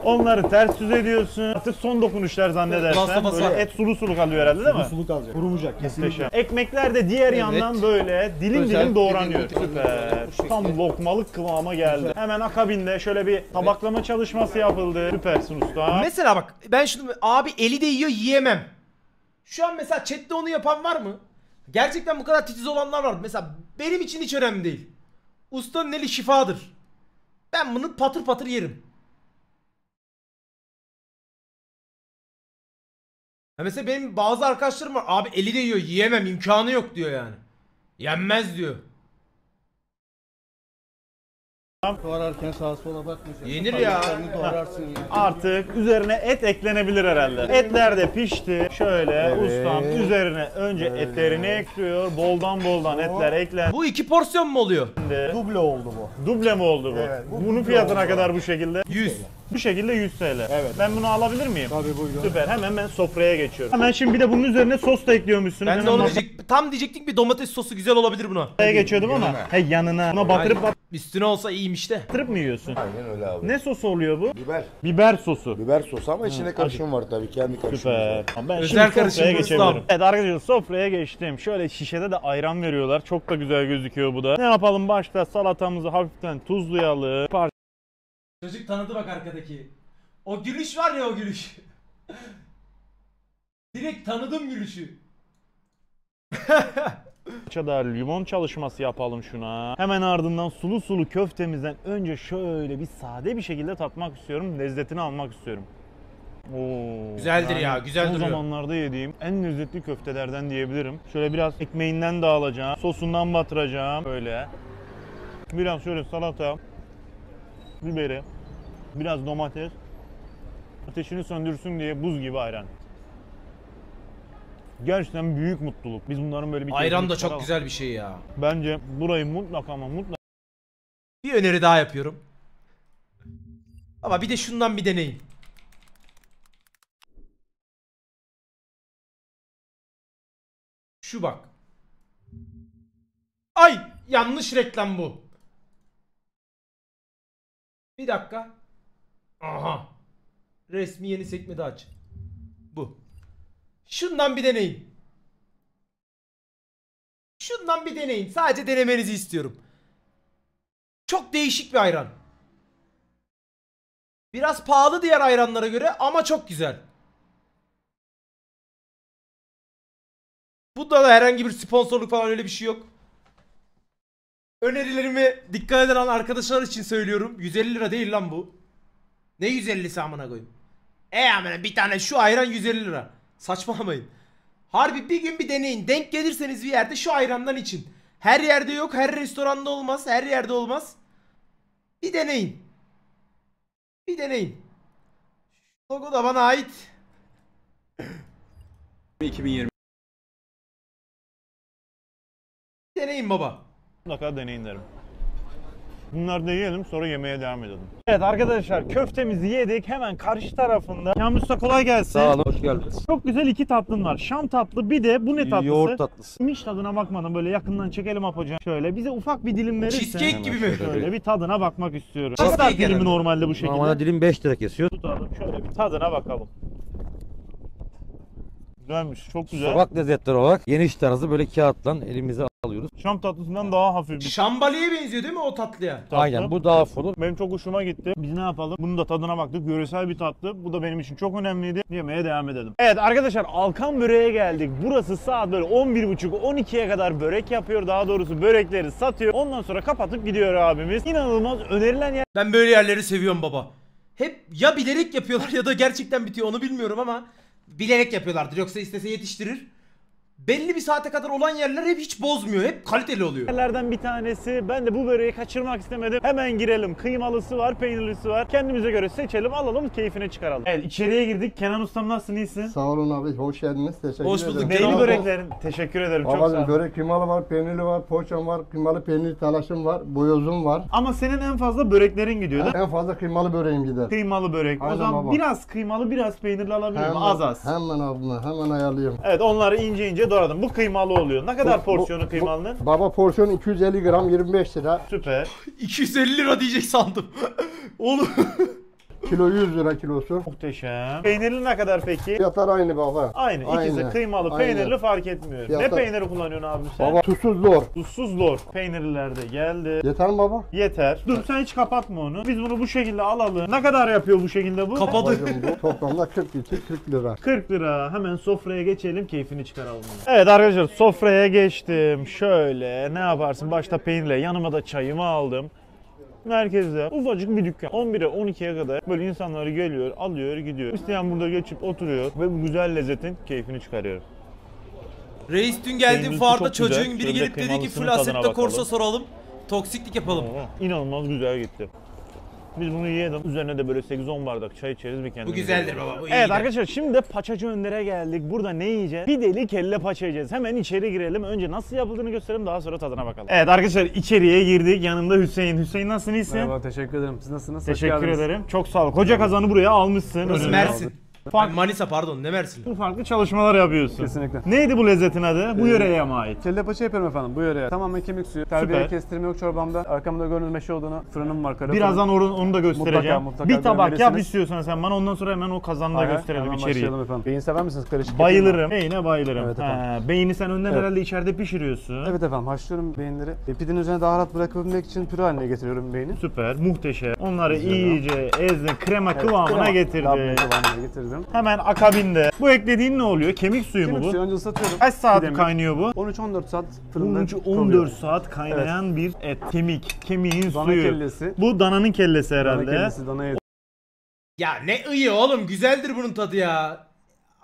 [SPEAKER 2] Onları ters düz ediyorsun. Artık son dokunuşlar zannedersen.
[SPEAKER 1] Basa.
[SPEAKER 2] Böyle et sulu sulu kalıyor herhalde değil mi?
[SPEAKER 6] Sulu kalacak. Kurumayacak kesinlikle.
[SPEAKER 2] Muhteşem. Ekmekler de diğer yandan böyle dilim
[SPEAKER 7] Özel
[SPEAKER 2] dilim
[SPEAKER 7] dilim
[SPEAKER 2] Süper. Tam lokmalık kıvama geldi. Hemen akabinde şöyle bir tabaklama çalışması yapıldı. Süpersin usta.
[SPEAKER 1] Mesela bak ben şunu abi eli de yiyor yiyemem. Şu an mesela chatte onu yapan var mı? Gerçekten bu kadar titiz olanlar var. Mesela benim için hiç önemli değil. Ustanın eli şifadır. Ben bunu patır patır yerim. Ya mesela benim bazı arkadaşlarım var. Abi eli de yiyor yiyemem imkanı yok diyor yani. Yenmez diyor.
[SPEAKER 7] Doğrarken sağa sola bakmayacaksın.
[SPEAKER 1] Yenir ya.
[SPEAKER 7] Parmaklarını doğrarsın ya.
[SPEAKER 2] Artık üzerine et eklenebilir herhalde. Etler de pişti. Şöyle
[SPEAKER 6] Evet.
[SPEAKER 2] ustam üzerine önce etlerini ekliyor. Boldan boldan etler eklendi.
[SPEAKER 1] Bu iki porsiyon mu oluyor?
[SPEAKER 6] Duble oldu bu.
[SPEAKER 2] Duble mi oldu bu?
[SPEAKER 6] Evet, bu
[SPEAKER 2] Bunun
[SPEAKER 6] duble
[SPEAKER 2] fiyatına
[SPEAKER 6] oldu.
[SPEAKER 2] kadar bu şekilde?
[SPEAKER 1] 100.
[SPEAKER 2] Bu şekilde 100 TL.
[SPEAKER 6] Evet.
[SPEAKER 2] Ben bunu alabilir miyim?
[SPEAKER 6] Tabii buyurun.
[SPEAKER 2] Süper. Hemen ben sofraya geçiyorum. Hemen şimdi bir de bunun üzerine sos da ekliyormuşsunuz.
[SPEAKER 1] Ben de
[SPEAKER 2] Hemen
[SPEAKER 1] onu
[SPEAKER 2] masaya
[SPEAKER 1] diyecek, tam diyecektik bir domates sosu güzel olabilir buna.
[SPEAKER 2] geçiyordum ama he yanına. Buna batırıp
[SPEAKER 1] Ay, Üstüne olsa iyiymiş de.
[SPEAKER 2] batırıp mı yiyorsun?
[SPEAKER 8] Aynen öyle abi.
[SPEAKER 2] Ne sosu oluyor bu?
[SPEAKER 8] Biber.
[SPEAKER 2] Biber sosu.
[SPEAKER 8] Biber sosu ama içinde karışım var tabii. Kendi karışımı
[SPEAKER 2] Süper.
[SPEAKER 8] var.
[SPEAKER 2] Ben
[SPEAKER 1] Özel
[SPEAKER 2] şimdi sofraya
[SPEAKER 1] karışım
[SPEAKER 2] geçebilirim.
[SPEAKER 1] ustam.
[SPEAKER 2] Evet arkadaşlar sofraya geçtim. Şöyle şişede de ayran veriyorlar. Çok da güzel gözüküyor bu da. Ne yapalım başta salatamızı hafiften tuzlayalım.
[SPEAKER 1] Çocuk tanıdı bak arkadaki. O gülüş var ya o gülüş. Direkt tanıdım gülüşü.
[SPEAKER 2] Da limon çalışması yapalım şuna. Hemen ardından sulu sulu köftemizden önce şöyle bir sade bir şekilde tatmak istiyorum. Lezzetini almak istiyorum. Oo,
[SPEAKER 1] Güzeldir ya, güzel
[SPEAKER 2] son
[SPEAKER 1] duruyor.
[SPEAKER 2] zamanlarda yediğim en lezzetli köftelerden diyebilirim. Şöyle biraz ekmeğinden de alacağım. Sosundan batıracağım. Böyle. Biraz şöyle salata. Biberi. Biraz domates. Ateşini söndürsün diye buz gibi ayran. Gerçekten büyük mutluluk. Biz bunların böyle bir
[SPEAKER 1] Ayran da çok
[SPEAKER 2] çıkaralım.
[SPEAKER 1] güzel bir şey ya.
[SPEAKER 2] Bence burayı mutlaka ama mutlaka
[SPEAKER 1] Bir öneri daha yapıyorum. Ama bir de şundan bir deneyin. Şu bak. Ay yanlış reklam bu. Bir dakika. Aha. Resmi yeni sekmede aç. Bu. Şundan bir deneyin. Şundan bir deneyin. Sadece denemenizi istiyorum. Çok değişik bir ayran. Biraz pahalı diğer ayranlara göre ama çok güzel. Bu da herhangi bir sponsorluk falan öyle bir şey yok. Önerilerimi dikkat eden arkadaşlar için söylüyorum. 150 lira değil lan bu. Ne 150'si amına koyayım. E amına bir tane şu ayran 150 lira. Saçmalamayın. Harbi bir gün bir deneyin. Denk gelirseniz bir yerde şu ayrandan için. Her yerde yok, her restoranda olmaz, her yerde olmaz. Bir deneyin. Bir deneyin. Logo da bana ait.
[SPEAKER 9] 2020
[SPEAKER 1] Deneyin baba.
[SPEAKER 2] Mutlaka deneyin derim. Bunları da yiyelim sonra yemeğe devam edelim. Evet arkadaşlar köftemizi yedik. Hemen karşı tarafında. Kamil Usta kolay gelsin.
[SPEAKER 6] Sağ olun, hoş geldiniz.
[SPEAKER 2] Çok güzel iki tatlım var. Şam tatlı bir de bu ne tatlısı?
[SPEAKER 6] Yoğurt tatlısı.
[SPEAKER 2] Hiç tadına bakmadan böyle yakından çekelim Apocan. Şöyle bize ufak bir dilim verirsen.
[SPEAKER 1] Cheesecake gibi mi?
[SPEAKER 2] Şöyle bir tadına bakmak istiyorum. Saat dilimi
[SPEAKER 1] herhalde.
[SPEAKER 2] normalde bu şekilde?
[SPEAKER 6] Normalde dilim 5 lira kesiyor.
[SPEAKER 2] Tutalım şöyle bir tadına bakalım. Güzelmiş çok güzel.
[SPEAKER 6] Sokak lezzetleri olarak geniş tarzı böyle kağıtla elimize alıyoruz.
[SPEAKER 2] Şam tatlısından daha hafif bir
[SPEAKER 1] Şambaliye benziyor değil mi o tatlıya?
[SPEAKER 2] tatlı.
[SPEAKER 6] Aynen bu daha full.
[SPEAKER 2] Benim çok hoşuma gitti. Biz ne yapalım? Bunun da tadına baktık. Yöresel bir tatlı. Bu da benim için çok önemliydi. Yemeğe devam edelim. Evet arkadaşlar Alkan Böreğe geldik. Burası saat böyle 11.30-12'ye kadar börek yapıyor. Daha doğrusu börekleri satıyor. Ondan sonra kapatıp gidiyor abimiz. İnanılmaz önerilen
[SPEAKER 1] Ben böyle yerleri seviyorum baba. Hep ya bilerek yapıyorlar ya da gerçekten bitiyor onu bilmiyorum ama bilerek yapıyorlardır. Yoksa istese yetiştirir. Belli bir saate kadar olan yerler hep hiç bozmuyor. Hep kaliteli oluyor.
[SPEAKER 2] yerlerden bir tanesi. Ben de bu böreği kaçırmak istemedim. Hemen girelim. Kıymalısı var, peynirlisi var. Kendimize göre seçelim, alalım, keyfine çıkaralım. Evet içeriye girdik. Kenan Ustam nasılsın, iyisin?
[SPEAKER 7] Sağ olun abi, hoş geldiniz. Teşekkür
[SPEAKER 1] Hoş
[SPEAKER 7] ederim.
[SPEAKER 1] bulduk.
[SPEAKER 2] Deli
[SPEAKER 1] Eyvallah.
[SPEAKER 2] böreklerin. Teşekkür ederim. Çok sağ
[SPEAKER 7] Babacım
[SPEAKER 2] ol.
[SPEAKER 7] börek kıymalı var, peynirli var, poğaçam var, kıymalı peynir talaşım var, boyozum var.
[SPEAKER 2] Ama senin en fazla böreklerin gidiyor da.
[SPEAKER 7] En fazla kıymalı böreğim gider.
[SPEAKER 2] Kıymalı börek. o
[SPEAKER 7] Aynen
[SPEAKER 2] zaman
[SPEAKER 7] baba.
[SPEAKER 2] biraz kıymalı, biraz peynirli alabilirim. Az az.
[SPEAKER 7] Hemen abla, hemen ayarlayayım.
[SPEAKER 2] Evet onları ince ince doğradım. Bu kıymalı oluyor. Ne kadar
[SPEAKER 7] Bu-
[SPEAKER 2] porsiyonu
[SPEAKER 7] bu-
[SPEAKER 2] kıymalının?
[SPEAKER 7] Baba porsiyon 250 gram 25 lira.
[SPEAKER 2] Süper.
[SPEAKER 1] 250 lira diyecek sandım. Oğlum.
[SPEAKER 7] Kilo 100 lira kilosu.
[SPEAKER 2] Muhteşem. Peynirli ne kadar peki?
[SPEAKER 7] Fiyatlar aynı baba.
[SPEAKER 2] Aynı. İkisi
[SPEAKER 7] Aynen.
[SPEAKER 2] kıymalı,
[SPEAKER 7] Aynen.
[SPEAKER 2] peynirli fark etmiyor. Ne
[SPEAKER 7] Fiyatlar-
[SPEAKER 2] peyniri kullanıyorsun abi sen?
[SPEAKER 7] Baba tuzsuz zor.
[SPEAKER 2] Tuzsuz lor. Peynirliler de geldi.
[SPEAKER 7] Yeter mi baba?
[SPEAKER 2] Yeter. Dur sen hiç kapatma onu. Biz bunu bu şekilde alalım. Ne kadar yapıyor bu şekilde bu?
[SPEAKER 1] Kapadı.
[SPEAKER 7] Bu toplamda 40 litre 40 lira.
[SPEAKER 2] 40 lira. Hemen sofraya geçelim. Keyfini çıkaralım. Evet arkadaşlar sofraya geçtim. Şöyle ne yaparsın? Başta peynirle yanıma da çayımı aldım. Merkezde ufacık bir dükkan. 11'e 12'ye kadar böyle insanlar geliyor, alıyor, gidiyor. İsteyen burada geçip oturuyor ve bu güzel lezzetin keyfini çıkarıyor.
[SPEAKER 1] Reis dün geldi
[SPEAKER 2] Peynirlisi
[SPEAKER 1] fuarda
[SPEAKER 2] çok güzel.
[SPEAKER 1] çocuğun biri gelip dedi ki full
[SPEAKER 2] bakalım.
[SPEAKER 1] Corsa soralım. Toksiklik yapalım.
[SPEAKER 2] Oo, İnanılmaz güzel gitti. Biz bunu yiyelim. Üzerine de böyle 8-10 bardak çay içeriz bir kendimize.
[SPEAKER 1] Bu güzeldir baba. Bu iyi
[SPEAKER 2] Evet arkadaşlar şimdi de paçacı önlere geldik. Burada ne yiyeceğiz? Pideli kelle paça yiyeceğiz. Hemen içeri girelim. Önce nasıl yapıldığını gösterelim daha sonra tadına bakalım. Evet arkadaşlar içeriye girdik. Yanımda Hüseyin. Hüseyin nasılsın iyisin?
[SPEAKER 3] Merhaba, teşekkür ederim. Siz nasılsınız?
[SPEAKER 2] Teşekkür ederim. Çok sağ ol. Koca kazanı buraya almışsın.
[SPEAKER 1] Burası. Mersin.
[SPEAKER 2] Fark-
[SPEAKER 1] Manisa pardon ne Mersin?
[SPEAKER 2] Farklı çalışmalar yapıyorsun.
[SPEAKER 3] Kesinlikle.
[SPEAKER 2] Neydi bu lezzetin adı? Bu
[SPEAKER 3] Ee,
[SPEAKER 2] yöreye mi ait?
[SPEAKER 3] Kelle paça yapıyorum efendim bu yöreye. Tamamen kemik suyu. Terbiye
[SPEAKER 2] Süper.
[SPEAKER 3] kestirme yok çorbamda. Arkamda gördüğünüz meşe olduğunu fırınım var. kara
[SPEAKER 2] Birazdan onu, onu da göstereceğim.
[SPEAKER 3] Mutlaka, mutlaka
[SPEAKER 2] bir tabak yap
[SPEAKER 3] görmelisiniz.
[SPEAKER 2] istiyorsan sen bana ondan sonra hemen o kazanını da
[SPEAKER 3] hay,
[SPEAKER 2] gösterelim
[SPEAKER 3] hemen
[SPEAKER 2] içeriği.
[SPEAKER 3] başlayalım efendim. Beyin sever misiniz? Karışık
[SPEAKER 2] Bayılırım. Beyine bayılırım.
[SPEAKER 3] Evet efendim.
[SPEAKER 2] Ha, beyni sen önden
[SPEAKER 3] Evet.
[SPEAKER 2] herhalde içeride pişiriyorsun.
[SPEAKER 3] Evet efendim haşlıyorum beyinleri. E, pidenin üzerine daha rahat bırakabilmek için püre haline getiriyorum beyni.
[SPEAKER 2] Süper, muhteşem. Onları
[SPEAKER 3] Güzel.
[SPEAKER 2] iyice ezdin, krema
[SPEAKER 3] Evet,
[SPEAKER 2] kıvamına getirdin.
[SPEAKER 3] Kıvamına getirdim.
[SPEAKER 2] Hemen akabinde. Bu eklediğin ne oluyor? Kemik suyu mu
[SPEAKER 3] Kemik
[SPEAKER 2] bu?
[SPEAKER 3] suyu önce ıslatıyorum.
[SPEAKER 2] Kaç saat
[SPEAKER 3] Pidemi.
[SPEAKER 2] kaynıyor bu?
[SPEAKER 3] 13-14 saat fırında
[SPEAKER 2] 13-14
[SPEAKER 3] kalıyor.
[SPEAKER 2] saat kaynayan bir et. Kemik, kemiğin
[SPEAKER 3] Dana
[SPEAKER 2] suyu.
[SPEAKER 3] kellesi.
[SPEAKER 2] Bu dananın kellesi
[SPEAKER 3] Dana
[SPEAKER 2] herhalde.
[SPEAKER 3] kellesi, dana eti.
[SPEAKER 1] Ya ne iyi oğlum güzeldir bunun tadı ya.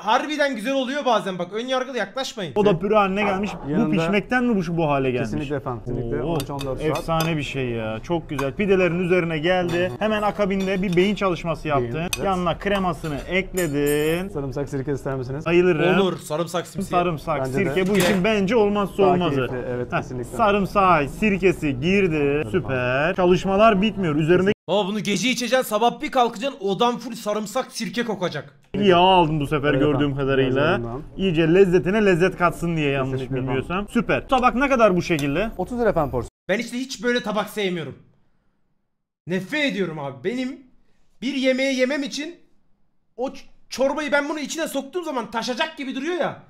[SPEAKER 1] Harbiden güzel oluyor bazen bak ön yargılı yaklaşmayın.
[SPEAKER 2] O da püre haline gelmiş. Bu
[SPEAKER 3] Yanında-
[SPEAKER 2] pişmekten mi bu şu bu hale gelmiş?
[SPEAKER 3] Kesinlikle efendim. Kesinlikle
[SPEAKER 2] Oo,
[SPEAKER 3] 13-14 saat.
[SPEAKER 2] Efsane bir şey ya. Çok güzel. Pidelerin üzerine geldi. Hemen akabinde bir beyin çalışması yaptın.
[SPEAKER 3] evet.
[SPEAKER 2] Yanına kremasını ekledin.
[SPEAKER 3] Sarımsak sirke ister misiniz?
[SPEAKER 2] Bayılırım.
[SPEAKER 1] Olur sarımsak simsiye.
[SPEAKER 2] Sarımsak,
[SPEAKER 3] Bence
[SPEAKER 2] sirke
[SPEAKER 3] de.
[SPEAKER 2] bu işin bence olmazsa
[SPEAKER 3] Daha
[SPEAKER 2] olmazı.
[SPEAKER 3] keyifli, evet,
[SPEAKER 2] Heh,
[SPEAKER 3] kesinlikle.
[SPEAKER 2] Sarımsak, sirkesi girdi. Süper. Çalışmalar bitmiyor. Üzerinde
[SPEAKER 1] Baba bunu gece içeceksin sabah bir kalkacaksın odan full sarımsak sirke kokacak.
[SPEAKER 2] Yağ aldım bu sefer
[SPEAKER 3] Evet
[SPEAKER 2] gördüğüm kadarıyla.
[SPEAKER 3] yazarından.
[SPEAKER 2] İyice lezzetine lezzet katsın diye yanlış
[SPEAKER 3] Kesinlikle
[SPEAKER 2] bilmiyorsam. Süper. Tabak ne kadar bu şekilde?
[SPEAKER 3] 30 lira efendim porsiyon.
[SPEAKER 1] Ben işte hiç böyle tabak sevmiyorum. Nefret ediyorum abi. Benim bir yemeği yemem için o çorbayı ben bunu içine soktuğum zaman taşacak gibi duruyor ya.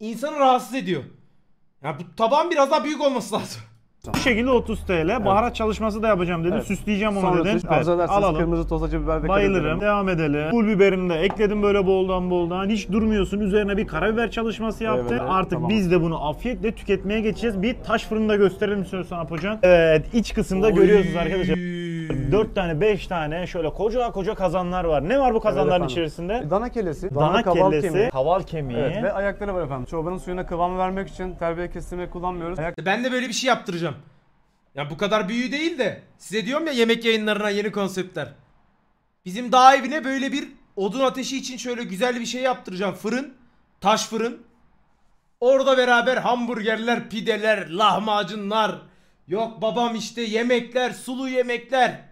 [SPEAKER 1] İnsanı rahatsız ediyor. Ya bu tabağın biraz daha büyük olması lazım.
[SPEAKER 2] Bu şekilde 30 TL. Baharat çalışması da yapacağım dedim.
[SPEAKER 3] Evet.
[SPEAKER 2] Süsleyeceğim onu
[SPEAKER 3] Sonra
[SPEAKER 2] dedim.
[SPEAKER 3] dış- arzu ederseniz
[SPEAKER 2] Alalım.
[SPEAKER 3] kırmızı toz acı biber de
[SPEAKER 2] Bayılırım. Devam edelim. Pul biberini de ekledim böyle boldan boldan. Hiç durmuyorsun. Üzerine bir karabiber çalışması yaptı.
[SPEAKER 3] Evet,
[SPEAKER 2] Artık
[SPEAKER 3] tamam.
[SPEAKER 2] biz de bunu afiyetle tüketmeye geçeceğiz. Bir taş fırında gösterelim istiyorsan Apocan. Evet iç kısımda görüyorsunuz arkadaşlar. 4 tane 5 tane şöyle koca koca kazanlar var. Ne var bu kazanların
[SPEAKER 3] efendim.
[SPEAKER 2] içerisinde?
[SPEAKER 3] Dana kellesi,
[SPEAKER 2] Dana,
[SPEAKER 3] kaval
[SPEAKER 2] kellesi,
[SPEAKER 3] kemiği.
[SPEAKER 2] kaval kemiği.
[SPEAKER 3] Evet ve ayakları var efendim. Çorbanın suyuna kıvam vermek için terbiye kestirmeyi kullanmıyoruz. Ayak
[SPEAKER 1] Ben de böyle bir şey yaptıracağım. Ya bu kadar büyüğü değil de size diyorum ya yemek yayınlarına yeni konseptler. Bizim dağ evine böyle bir odun ateşi için şöyle güzel bir şey yaptıracağım. Fırın, taş fırın. Orada beraber hamburgerler, pideler, lahmacunlar. Yok babam işte yemekler, sulu yemekler.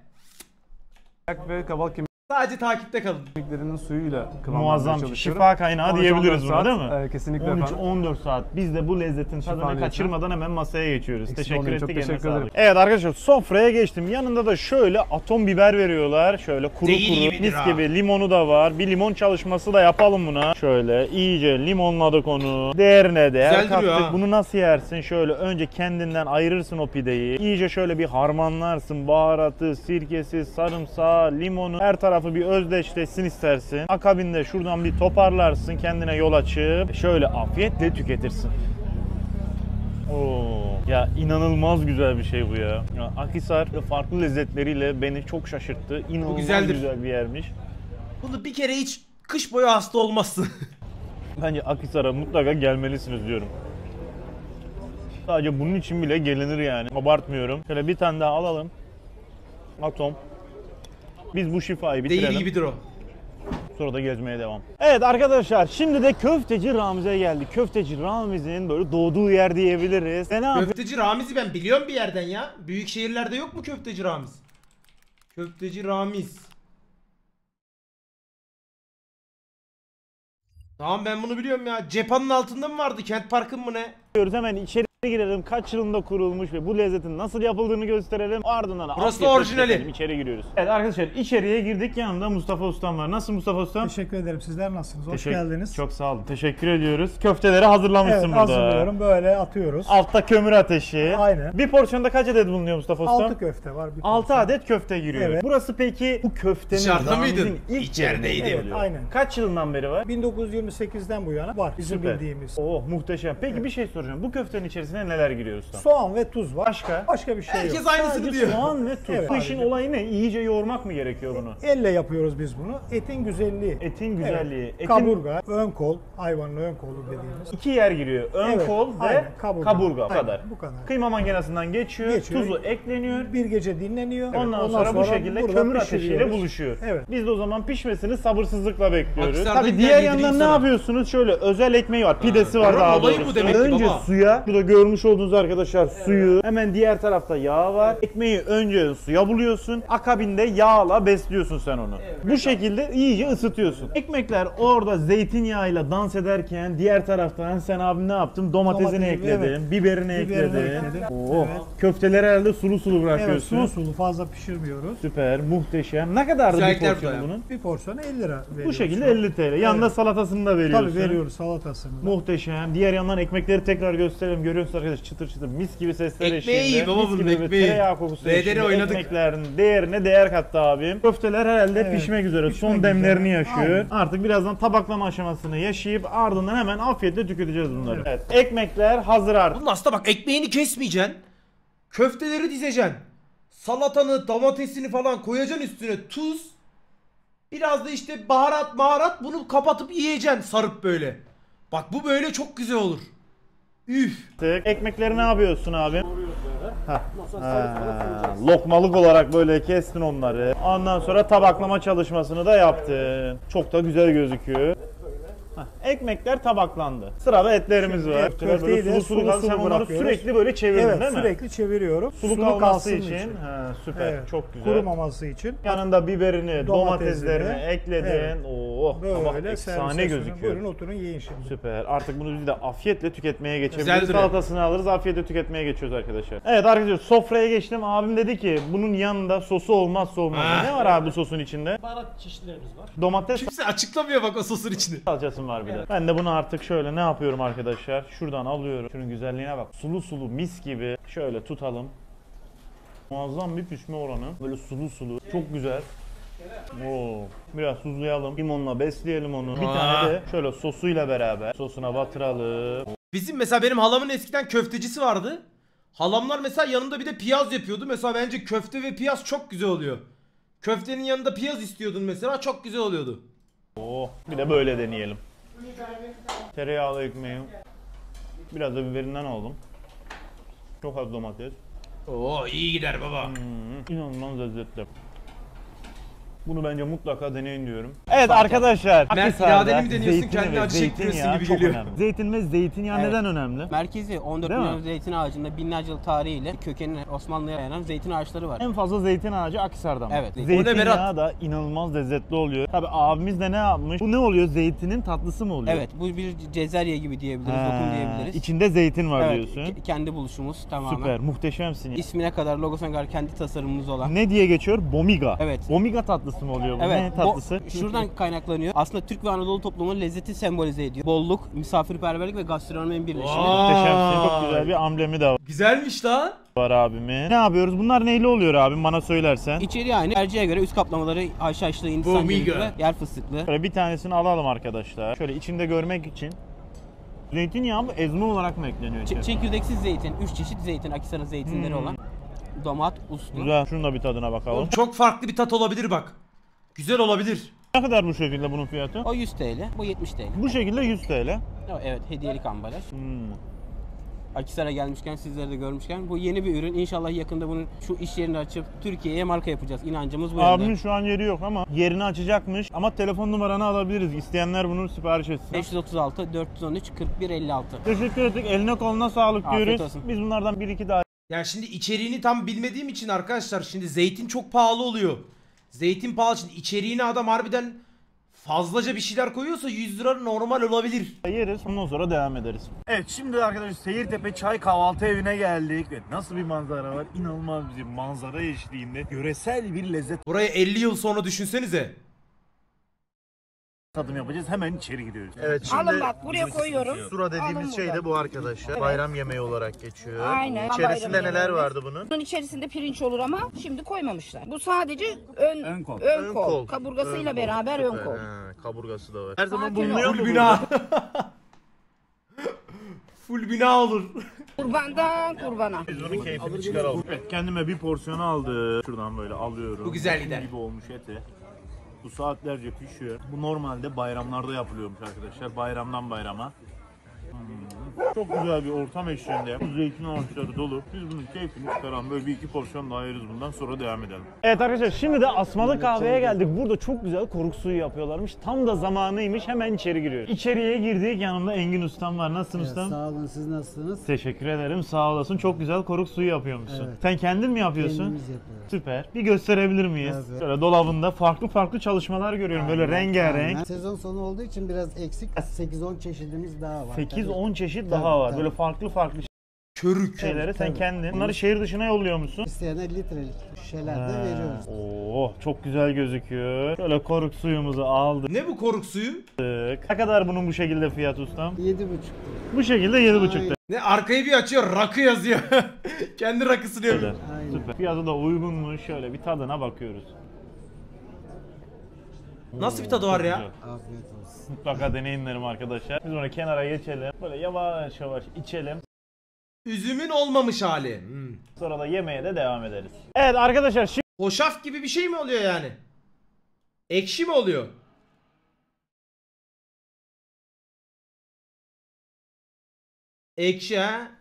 [SPEAKER 3] Ve kaval
[SPEAKER 1] Sadece takipte kalın.
[SPEAKER 3] kemiklerinin suyuyla
[SPEAKER 2] Muazzam
[SPEAKER 3] çalışıyorum.
[SPEAKER 2] Şifa kaynağı
[SPEAKER 3] 13-14
[SPEAKER 2] diyebiliriz buna
[SPEAKER 3] saat,
[SPEAKER 2] değil mi?
[SPEAKER 3] e, kesinlikle efendim.
[SPEAKER 2] 13-14 saat. Biz de bu lezzetin tadını kaçırmadan hemen masaya geçiyoruz.
[SPEAKER 3] Eksik
[SPEAKER 2] teşekkür
[SPEAKER 3] olmayın,
[SPEAKER 2] ettik.
[SPEAKER 3] çok
[SPEAKER 2] eline
[SPEAKER 3] teşekkür
[SPEAKER 2] sağlık.
[SPEAKER 3] ederim.
[SPEAKER 2] Evet arkadaşlar sofraya geçtim. Yanında da şöyle atom biber veriyorlar. Şöyle kuru
[SPEAKER 1] Değil
[SPEAKER 2] kuru
[SPEAKER 1] gibidir
[SPEAKER 2] mis
[SPEAKER 1] ha.
[SPEAKER 2] gibi limonu da var. Bir limon çalışması da yapalım buna. Şöyle iyice limonladık onu. Değerine değer
[SPEAKER 1] Güzel duruyor
[SPEAKER 2] kattık.
[SPEAKER 1] ha.
[SPEAKER 2] Bunu nasıl yersin? Şöyle önce kendinden ayırırsın o pideyi. İyice şöyle bir harmanlarsın. Baharatı, sirkesi, sarımsağı, limonu her tarafı bir özdeşleşsin istersin. Akabinde şuradan bir toparlarsın kendine yol açıp şöyle afiyetle tüketirsin. Oo. Ya inanılmaz güzel bir şey bu ya. ya Akhisar farklı lezzetleriyle beni çok şaşırttı. İnanılmaz
[SPEAKER 1] güzeldir.
[SPEAKER 2] güzel bir yermiş.
[SPEAKER 1] Bunu bir kere hiç kış boyu hasta olmazsın.
[SPEAKER 2] Bence Akhisar'a mutlaka gelmelisiniz diyorum. Sadece bunun için bile gelinir yani. Abartmıyorum. Şöyle bir tane daha alalım. Atom. Biz bu şifayı bitirelim.
[SPEAKER 1] Değil gibidir o.
[SPEAKER 2] Sonra da gezmeye devam. Evet arkadaşlar şimdi de köfteci Ramiz'e geldik. Köfteci Ramiz'in böyle doğduğu yer diyebiliriz. E ne yapıyoruz?
[SPEAKER 1] Köfteci Ramiz'i ben biliyorum bir yerden ya. Büyük şehirlerde yok mu köfteci Ramiz? Köfteci Ramiz. Tamam ben bunu biliyorum ya. Cephanın altında mı vardı? Kent Park'ın mı ne?
[SPEAKER 2] Hemen içeri girelim. Kaç yılında kurulmuş ve bu lezzetin nasıl yapıldığını gösterelim. Ardından da
[SPEAKER 1] Burası da orijinali.
[SPEAKER 2] İçeri giriyoruz. Evet arkadaşlar içeriye girdik. Yanımda Mustafa Ustam var. Nasıl Mustafa Ustam?
[SPEAKER 9] Teşekkür ederim. Sizler nasılsınız? Hoş
[SPEAKER 2] Teşekkür-
[SPEAKER 9] geldiniz.
[SPEAKER 2] Çok sağ olun. Teşekkür ediyoruz. Köfteleri hazırlamışsın
[SPEAKER 9] evet,
[SPEAKER 2] burada.
[SPEAKER 9] hazırlıyorum. Böyle atıyoruz.
[SPEAKER 2] Altta kömür ateşi.
[SPEAKER 9] Aynen.
[SPEAKER 2] Bir porsiyonda kaç adet bulunuyor Mustafa Ustam?
[SPEAKER 9] 6 köfte var. Bir
[SPEAKER 2] 6
[SPEAKER 9] porsiyon.
[SPEAKER 2] adet köfte giriyor.
[SPEAKER 9] Evet.
[SPEAKER 2] Burası peki bu köftenin
[SPEAKER 1] Dışarıda
[SPEAKER 2] Ramiz'in
[SPEAKER 1] mıydın?
[SPEAKER 2] ilk
[SPEAKER 1] İçerideydim.
[SPEAKER 2] yeri
[SPEAKER 9] Evet,
[SPEAKER 2] oluyor.
[SPEAKER 9] aynen.
[SPEAKER 2] Kaç yılından beri var?
[SPEAKER 9] 1928'den bu yana var bizim
[SPEAKER 2] Süper.
[SPEAKER 9] bildiğimiz.
[SPEAKER 2] Oh muhteşem. Peki bir şey soracağım. Bu köftenin içerisine neler giriyor ustam?
[SPEAKER 9] Soğan ve tuz var.
[SPEAKER 2] Başka?
[SPEAKER 9] Başka bir şey
[SPEAKER 1] Herkes
[SPEAKER 9] yok.
[SPEAKER 1] aynısını
[SPEAKER 2] Sadece
[SPEAKER 1] diyor.
[SPEAKER 2] soğan ve tuz.
[SPEAKER 9] Evet.
[SPEAKER 2] Bu işin olayı ne? İyice yoğurmak mı gerekiyor bunu?
[SPEAKER 9] Elle yapıyoruz biz bunu. Etin güzelliği.
[SPEAKER 2] Etin güzelliği.
[SPEAKER 9] Evet.
[SPEAKER 2] Etin
[SPEAKER 9] Kaburga, ön kol, hayvanın ön kolu dediğimiz.
[SPEAKER 2] iki yer giriyor. Ön
[SPEAKER 9] Evet,
[SPEAKER 2] kol ve
[SPEAKER 9] aynen, kaburga.
[SPEAKER 2] kaburga. Bu
[SPEAKER 9] Aynen,
[SPEAKER 2] kadar.
[SPEAKER 9] bu kadar.
[SPEAKER 2] Kıyma makinesinden geçiyor,
[SPEAKER 9] Geçiyor.
[SPEAKER 2] tuzu ekleniyor.
[SPEAKER 9] Bir gece dinleniyor.
[SPEAKER 2] Ondan,
[SPEAKER 9] Evet,
[SPEAKER 2] sonra, bu şekilde kömür ateşiyle buluşuyor.
[SPEAKER 9] Evet.
[SPEAKER 2] Biz de o zaman pişmesini sabırsızlıkla bekliyoruz.
[SPEAKER 1] Akhisar'da
[SPEAKER 2] Tabii diğer yandan ne yapıyorsunuz? Şöyle özel ekmeği var. Pidesi var daha
[SPEAKER 1] bu
[SPEAKER 2] doğrusu.
[SPEAKER 1] demek ki
[SPEAKER 2] önce suya, burada görmüş olduğunuz arkadaşlar suyu. Hemen diğer tarafta yağ var. Ekmeği önce suya buluyorsun. Akabinde yağla besliyorsun sen onu. Bu şekilde iyice ısıtıyorsun. Ekmekler orada zeytinyağıyla dans ederken diğer taraftan sen abi ne yaptın? Domatesini
[SPEAKER 9] Domatesi,
[SPEAKER 2] ekledin,
[SPEAKER 9] evet.
[SPEAKER 2] biberini,
[SPEAKER 9] Biberini
[SPEAKER 2] ekledin.
[SPEAKER 9] ekledim.
[SPEAKER 2] Oo.
[SPEAKER 9] Evet.
[SPEAKER 2] Köfteleri herhalde sulu sulu
[SPEAKER 9] Evet,
[SPEAKER 2] bırakıyorsun.
[SPEAKER 9] sulu sulu fazla pişirmiyoruz.
[SPEAKER 2] Süper, muhteşem. Ne kadardı bir
[SPEAKER 1] Özellikler
[SPEAKER 2] porsiyonu
[SPEAKER 1] burada
[SPEAKER 2] bunun?
[SPEAKER 9] Bir porsiyon 50 lira veriyoruz.
[SPEAKER 2] Bu şekilde
[SPEAKER 9] şu an.
[SPEAKER 2] 50 TL. Yanında
[SPEAKER 9] Evet.
[SPEAKER 2] salatasını da veriyorsun.
[SPEAKER 9] Tabii veriyoruz salatasını. da.
[SPEAKER 2] Muhteşem. Diğer yandan ekmekleri tekrar gösterelim. Görüyorsunuz arkadaşlar çıtır çıtır mis gibi sesler
[SPEAKER 1] Ekmeği
[SPEAKER 2] eşliğinde.
[SPEAKER 1] iyi baba
[SPEAKER 2] mis
[SPEAKER 1] bunun,
[SPEAKER 2] gibi bir
[SPEAKER 1] ekmeği.
[SPEAKER 2] Tereyağı kokusu
[SPEAKER 1] Redere
[SPEAKER 2] eşliğinde
[SPEAKER 1] oynadık.
[SPEAKER 2] Ekmeklerin değerine değer kattı abim. Köfteler herhalde
[SPEAKER 9] Evet,
[SPEAKER 2] pişmek üzere.
[SPEAKER 9] pişmek
[SPEAKER 2] Son demlerini
[SPEAKER 9] üzere.
[SPEAKER 2] yaşıyor.
[SPEAKER 9] Aynen.
[SPEAKER 2] Artık birazdan tabaklama aşamasını yaşayıp ardından hemen afiyetle tüketeceğiz bunları. Evet. Ekmekler hazır artık.
[SPEAKER 1] Bunun aslında bak ekmeğini kesmeyeceksin. Köfteleri dizeceksin. Salatanı, domatesini falan koyacaksın üstüne. Tuz. Biraz da işte baharat maharat bunu kapatıp yiyeceksin sarıp böyle. Bak bu böyle çok güzel olur. Üf.
[SPEAKER 2] Ekmekleri ne yapıyorsun abi? Ha, lokmalık olarak böyle kestin onları. Ondan sonra tabaklama çalışmasını da yaptın. Çok da güzel gözüküyor. Heh, ekmekler tabaklandı. Sırada etlerimiz var.
[SPEAKER 9] Evet,
[SPEAKER 2] Böyle
[SPEAKER 9] köfteyi de
[SPEAKER 2] sulu sulu
[SPEAKER 9] sulu.
[SPEAKER 2] Sen
[SPEAKER 9] sulu
[SPEAKER 2] onları sürekli böyle çevirdin
[SPEAKER 9] Evet
[SPEAKER 2] değil mi?
[SPEAKER 9] sürekli çeviriyorum.
[SPEAKER 2] Sulu, kalması
[SPEAKER 9] kalsın
[SPEAKER 2] için. Ha, süper.
[SPEAKER 9] Evet,
[SPEAKER 2] Çok güzel.
[SPEAKER 9] Kurumaması için.
[SPEAKER 2] Yanında biberini, domateslerini,
[SPEAKER 9] Domatesleri.
[SPEAKER 2] ekledin.
[SPEAKER 9] Evet.
[SPEAKER 2] Oo,
[SPEAKER 9] Böyle
[SPEAKER 2] efsane gözüküyor.
[SPEAKER 9] Buyurun oturun yiyin şimdi.
[SPEAKER 2] Süper. Artık bunu biz de afiyetle tüketmeye geçebiliriz.
[SPEAKER 1] Güzel duruyor.
[SPEAKER 2] Salatasını alırız, afiyetle tüketmeye geçiyoruz arkadaşlar. Evet arkadaşlar sofraya geçtim. Abim dedi ki bunun yanında sosu olmazsa olmaz.
[SPEAKER 1] Ha.
[SPEAKER 2] Ne var abi bu sosun içinde?
[SPEAKER 9] Baharat çeşitlerimiz var.
[SPEAKER 2] Domates
[SPEAKER 1] Kimse açıklamıyor bak o sosun içini.
[SPEAKER 2] salçası var bir de. Ben de bunu artık şöyle ne yapıyorum arkadaşlar? Şuradan alıyorum. Şunun güzelliğine bak. Sulu sulu mis gibi. Şöyle tutalım. Muazzam bir pişme oranı. Böyle sulu sulu. Çok güzel. Oo. Biraz tuzlayalım. Limonla besleyelim onu. Bir tane de şöyle sosuyla beraber sosuna batıralım.
[SPEAKER 1] Bizim mesela benim halamın eskiden köftecisi vardı. Halamlar mesela yanında bir de piyaz yapıyordu. Mesela bence köfte ve piyaz çok güzel oluyor. Köftenin yanında piyaz istiyordun mesela çok güzel oluyordu.
[SPEAKER 2] Oh, bir de böyle deneyelim. Tereyağlı ekmeği. Biraz da biberinden aldım. Çok az domates.
[SPEAKER 1] Oo iyi gider baba.
[SPEAKER 2] Hmm, inanılmaz lezzetli. Bunu bence mutlaka deneyin diyorum. Evet arkadaşlar.
[SPEAKER 1] Mert, iradeni mi deniyorsun, kendini acı çektiriyorsun gibi geliyor.
[SPEAKER 2] önemli. Zeytin ve zeytinyağı
[SPEAKER 10] Evet.
[SPEAKER 2] neden önemli?
[SPEAKER 10] Merkezi 14
[SPEAKER 2] Değil mi?
[SPEAKER 10] milyon zeytin ağacında binlerce yıl tarihiyle kökeni Osmanlı'ya dayanan zeytin ağaçları var.
[SPEAKER 2] En fazla zeytin ağacı Akhisar'da mı?
[SPEAKER 10] Evet. O ne
[SPEAKER 2] Zeytinyağı da inanılmaz lezzetli oluyor. Tabi abimiz de ne yapmış? Bu ne oluyor? Zeytinin tatlısı mı oluyor?
[SPEAKER 10] Evet, bu bir cezerye gibi diyebiliriz,
[SPEAKER 2] Ha,
[SPEAKER 10] lokum diyebiliriz.
[SPEAKER 2] İçinde zeytin var
[SPEAKER 10] evet,
[SPEAKER 2] diyorsun.
[SPEAKER 10] ke- kendi buluşumuz tamamen.
[SPEAKER 2] Süper, muhteşemsin. ya.
[SPEAKER 10] İsmine kadar, logosuna kadar kendi tasarımımız olan.
[SPEAKER 2] Ne diye geçiyor? Bomiga.
[SPEAKER 10] Evet.
[SPEAKER 2] Bomiga tatlısı mı oluyor bu?
[SPEAKER 10] Evet,
[SPEAKER 2] Ne
[SPEAKER 10] bo-
[SPEAKER 2] tatlısı?
[SPEAKER 10] şuradan kaynaklanıyor. Aslında Türk ve Anadolu toplumunun lezzeti sembolize ediyor. Bolluk, misafirperverlik ve gastronominin birleşimi.
[SPEAKER 2] Muhteşemsin. Çok güzel bir amblemi de
[SPEAKER 1] Güzelmiş lan.
[SPEAKER 2] var abimi. Ne yapıyoruz? Bunlar neyle oluyor abim? Bana söylersen.
[SPEAKER 10] İçeriği aynı. Tercihe göre üst kaplamaları haşhaşlı, hindistan ve yer fıstıklı.
[SPEAKER 2] Şöyle bir tanesini alalım arkadaşlar. Şöyle içinde görmek için. Zeytinyağı mı ezme olarak mı ekleniyor?
[SPEAKER 10] Ç- çekirdeksiz zeytin, 3 çeşit zeytin, Akisar'ın zeytinleri
[SPEAKER 2] Hmm.
[SPEAKER 10] olan. Domat, uslu.
[SPEAKER 2] Güzel. Şunun da bir tadına bakalım.
[SPEAKER 1] Oğlum çok farklı bir tat olabilir bak. Güzel olabilir.
[SPEAKER 2] Ne kadar bu şekilde bunun fiyatı?
[SPEAKER 10] O 100 TL, bu 70 TL.
[SPEAKER 2] Bu şekilde 100 TL.
[SPEAKER 10] O, Evet, hediyelik ambalaj.
[SPEAKER 2] Hmm.
[SPEAKER 10] Akisar'a gelmişken, sizleri de görmüşken bu yeni bir ürün. İnşallah yakında bunun şu iş yerini açıp Türkiye'ye marka yapacağız. İnancımız bu
[SPEAKER 2] Abimin
[SPEAKER 10] yönde.
[SPEAKER 2] şu an yeri yok ama yerini açacakmış. Ama telefon numaranı alabiliriz. İsteyenler bunu sipariş etsin.
[SPEAKER 10] 536 413 41 56.
[SPEAKER 2] Teşekkür ettik. Eline koluna sağlık
[SPEAKER 10] Afiyet
[SPEAKER 2] diyoruz.
[SPEAKER 10] olsun.
[SPEAKER 2] Biz bunlardan bir iki daha
[SPEAKER 1] Yani şimdi içeriğini tam bilmediğim için arkadaşlar şimdi zeytin çok pahalı oluyor. Zeytin pahalı şimdi içeriğine adam harbiden fazlaca bir şeyler koyuyorsa 100 lira normal olabilir.
[SPEAKER 2] yeriz. Ondan sonra devam ederiz. Evet şimdi arkadaşlar Seyirtepe Çay Kahvaltı Evi'ne geldik. Ve nasıl bir manzara var? İnanılmaz bir manzara eşliğinde yöresel bir lezzet
[SPEAKER 1] Burayı 50 yıl sonra düşünsenize.
[SPEAKER 2] Tadım yapacağız. Hemen içeri gidiyoruz. Evet
[SPEAKER 5] Alın bak buraya koyuyorum.
[SPEAKER 2] Sura
[SPEAKER 5] dediğimiz şey de
[SPEAKER 2] bu arkadaşlar. Bayram yemeği olarak geçiyor.
[SPEAKER 5] Aynen.
[SPEAKER 2] İçerisinde
[SPEAKER 5] Bayram
[SPEAKER 2] neler
[SPEAKER 5] yemeği.
[SPEAKER 2] vardı bunun?
[SPEAKER 5] Bunun içerisinde pirinç olur ama şimdi koymamışlar. Bu sadece ön, ön kol. Ön kol. Kaburgasıyla beraber ön kol.
[SPEAKER 2] kaburgası da var. Her zaman
[SPEAKER 5] Sakin
[SPEAKER 2] bulunuyor
[SPEAKER 5] ol.
[SPEAKER 2] mu
[SPEAKER 1] Full
[SPEAKER 2] bu?
[SPEAKER 1] bina. Full bina olur.
[SPEAKER 5] Kurbandan kurbana.
[SPEAKER 2] Biz bunun keyfini çıkaralım. Evet, kendime bir porsiyon aldım. Şuradan böyle alıyorum.
[SPEAKER 1] Bu güzel gider.
[SPEAKER 2] gibi olmuş eti. Bu saatlerce pişiyor. Bu normalde bayramlarda yapılıyormuş arkadaşlar. Bayramdan bayrama. Hmm. Çok güzel bir ortam eşliğinde. Bu Zeytin ağaçları dolu. Biz bunun keyfini çıkaralım. Böyle bir iki porsiyon daha yeriz bundan sonra devam edelim. Evet arkadaşlar şimdi de Asmalı Kahve'ye geldik. Burada çok güzel koruk suyu yapıyorlarmış. Tam da zamanıymış. Hemen içeri giriyoruz. İçeriye girdik. Yanımda Engin Ustam var. Nasılsın ustam?
[SPEAKER 4] Sağ olun siz nasılsınız?
[SPEAKER 2] Teşekkür ederim. Sağ olasın. Çok güzel koruk suyu yapıyormuşsun.
[SPEAKER 4] Evet.
[SPEAKER 2] Sen kendin mi yapıyorsun?
[SPEAKER 4] Kendimiz yapıyoruz.
[SPEAKER 2] Süper. Bir gösterebilir miyiz?
[SPEAKER 4] Tabii.
[SPEAKER 2] Şöyle dolabında farklı farklı çalışmalar görüyorum. Böyle rengarenk.
[SPEAKER 4] Aynen. Sezon sonu olduğu için biraz eksik. 8-10 çeşidimiz daha var.
[SPEAKER 2] 8-10 çeşit
[SPEAKER 4] Tabii,
[SPEAKER 2] daha var.
[SPEAKER 4] tabii.
[SPEAKER 2] Böyle farklı farklı
[SPEAKER 1] Körük.
[SPEAKER 2] şeyleri sen
[SPEAKER 4] tabii.
[SPEAKER 2] kendin. Bunları şehir dışına yolluyor musun?
[SPEAKER 4] İsteyene litrelik şişelerde
[SPEAKER 2] Ha,
[SPEAKER 4] veriyoruz.
[SPEAKER 2] Oo, çok güzel gözüküyor. Şöyle koruk suyumuzu aldık.
[SPEAKER 1] Ne bu koruk suyu?
[SPEAKER 2] Ne kadar bunun bu şekilde fiyat ustam?
[SPEAKER 4] 7,5
[SPEAKER 2] Bu şekilde 7,5
[SPEAKER 4] Aynen.
[SPEAKER 1] Ne arkayı bir açıyor rakı yazıyor. Kendi rakısını yapıyor.
[SPEAKER 2] Süper. Fiyatı da uygunmuş. Şöyle bir tadına bakıyoruz.
[SPEAKER 1] Nasıl bir tadı var ya?
[SPEAKER 4] Afiyet olsun.
[SPEAKER 2] Mutlaka deneyin derim arkadaşlar. Biz onu kenara geçelim. Böyle yavaş yavaş içelim.
[SPEAKER 1] Üzümün olmamış hali. Hmm.
[SPEAKER 2] Sonra da yemeğe de devam ederiz. Evet arkadaşlar şimdi
[SPEAKER 1] Hoşaf gibi bir şey mi oluyor yani? Ekşi mi oluyor? Ekşi ha?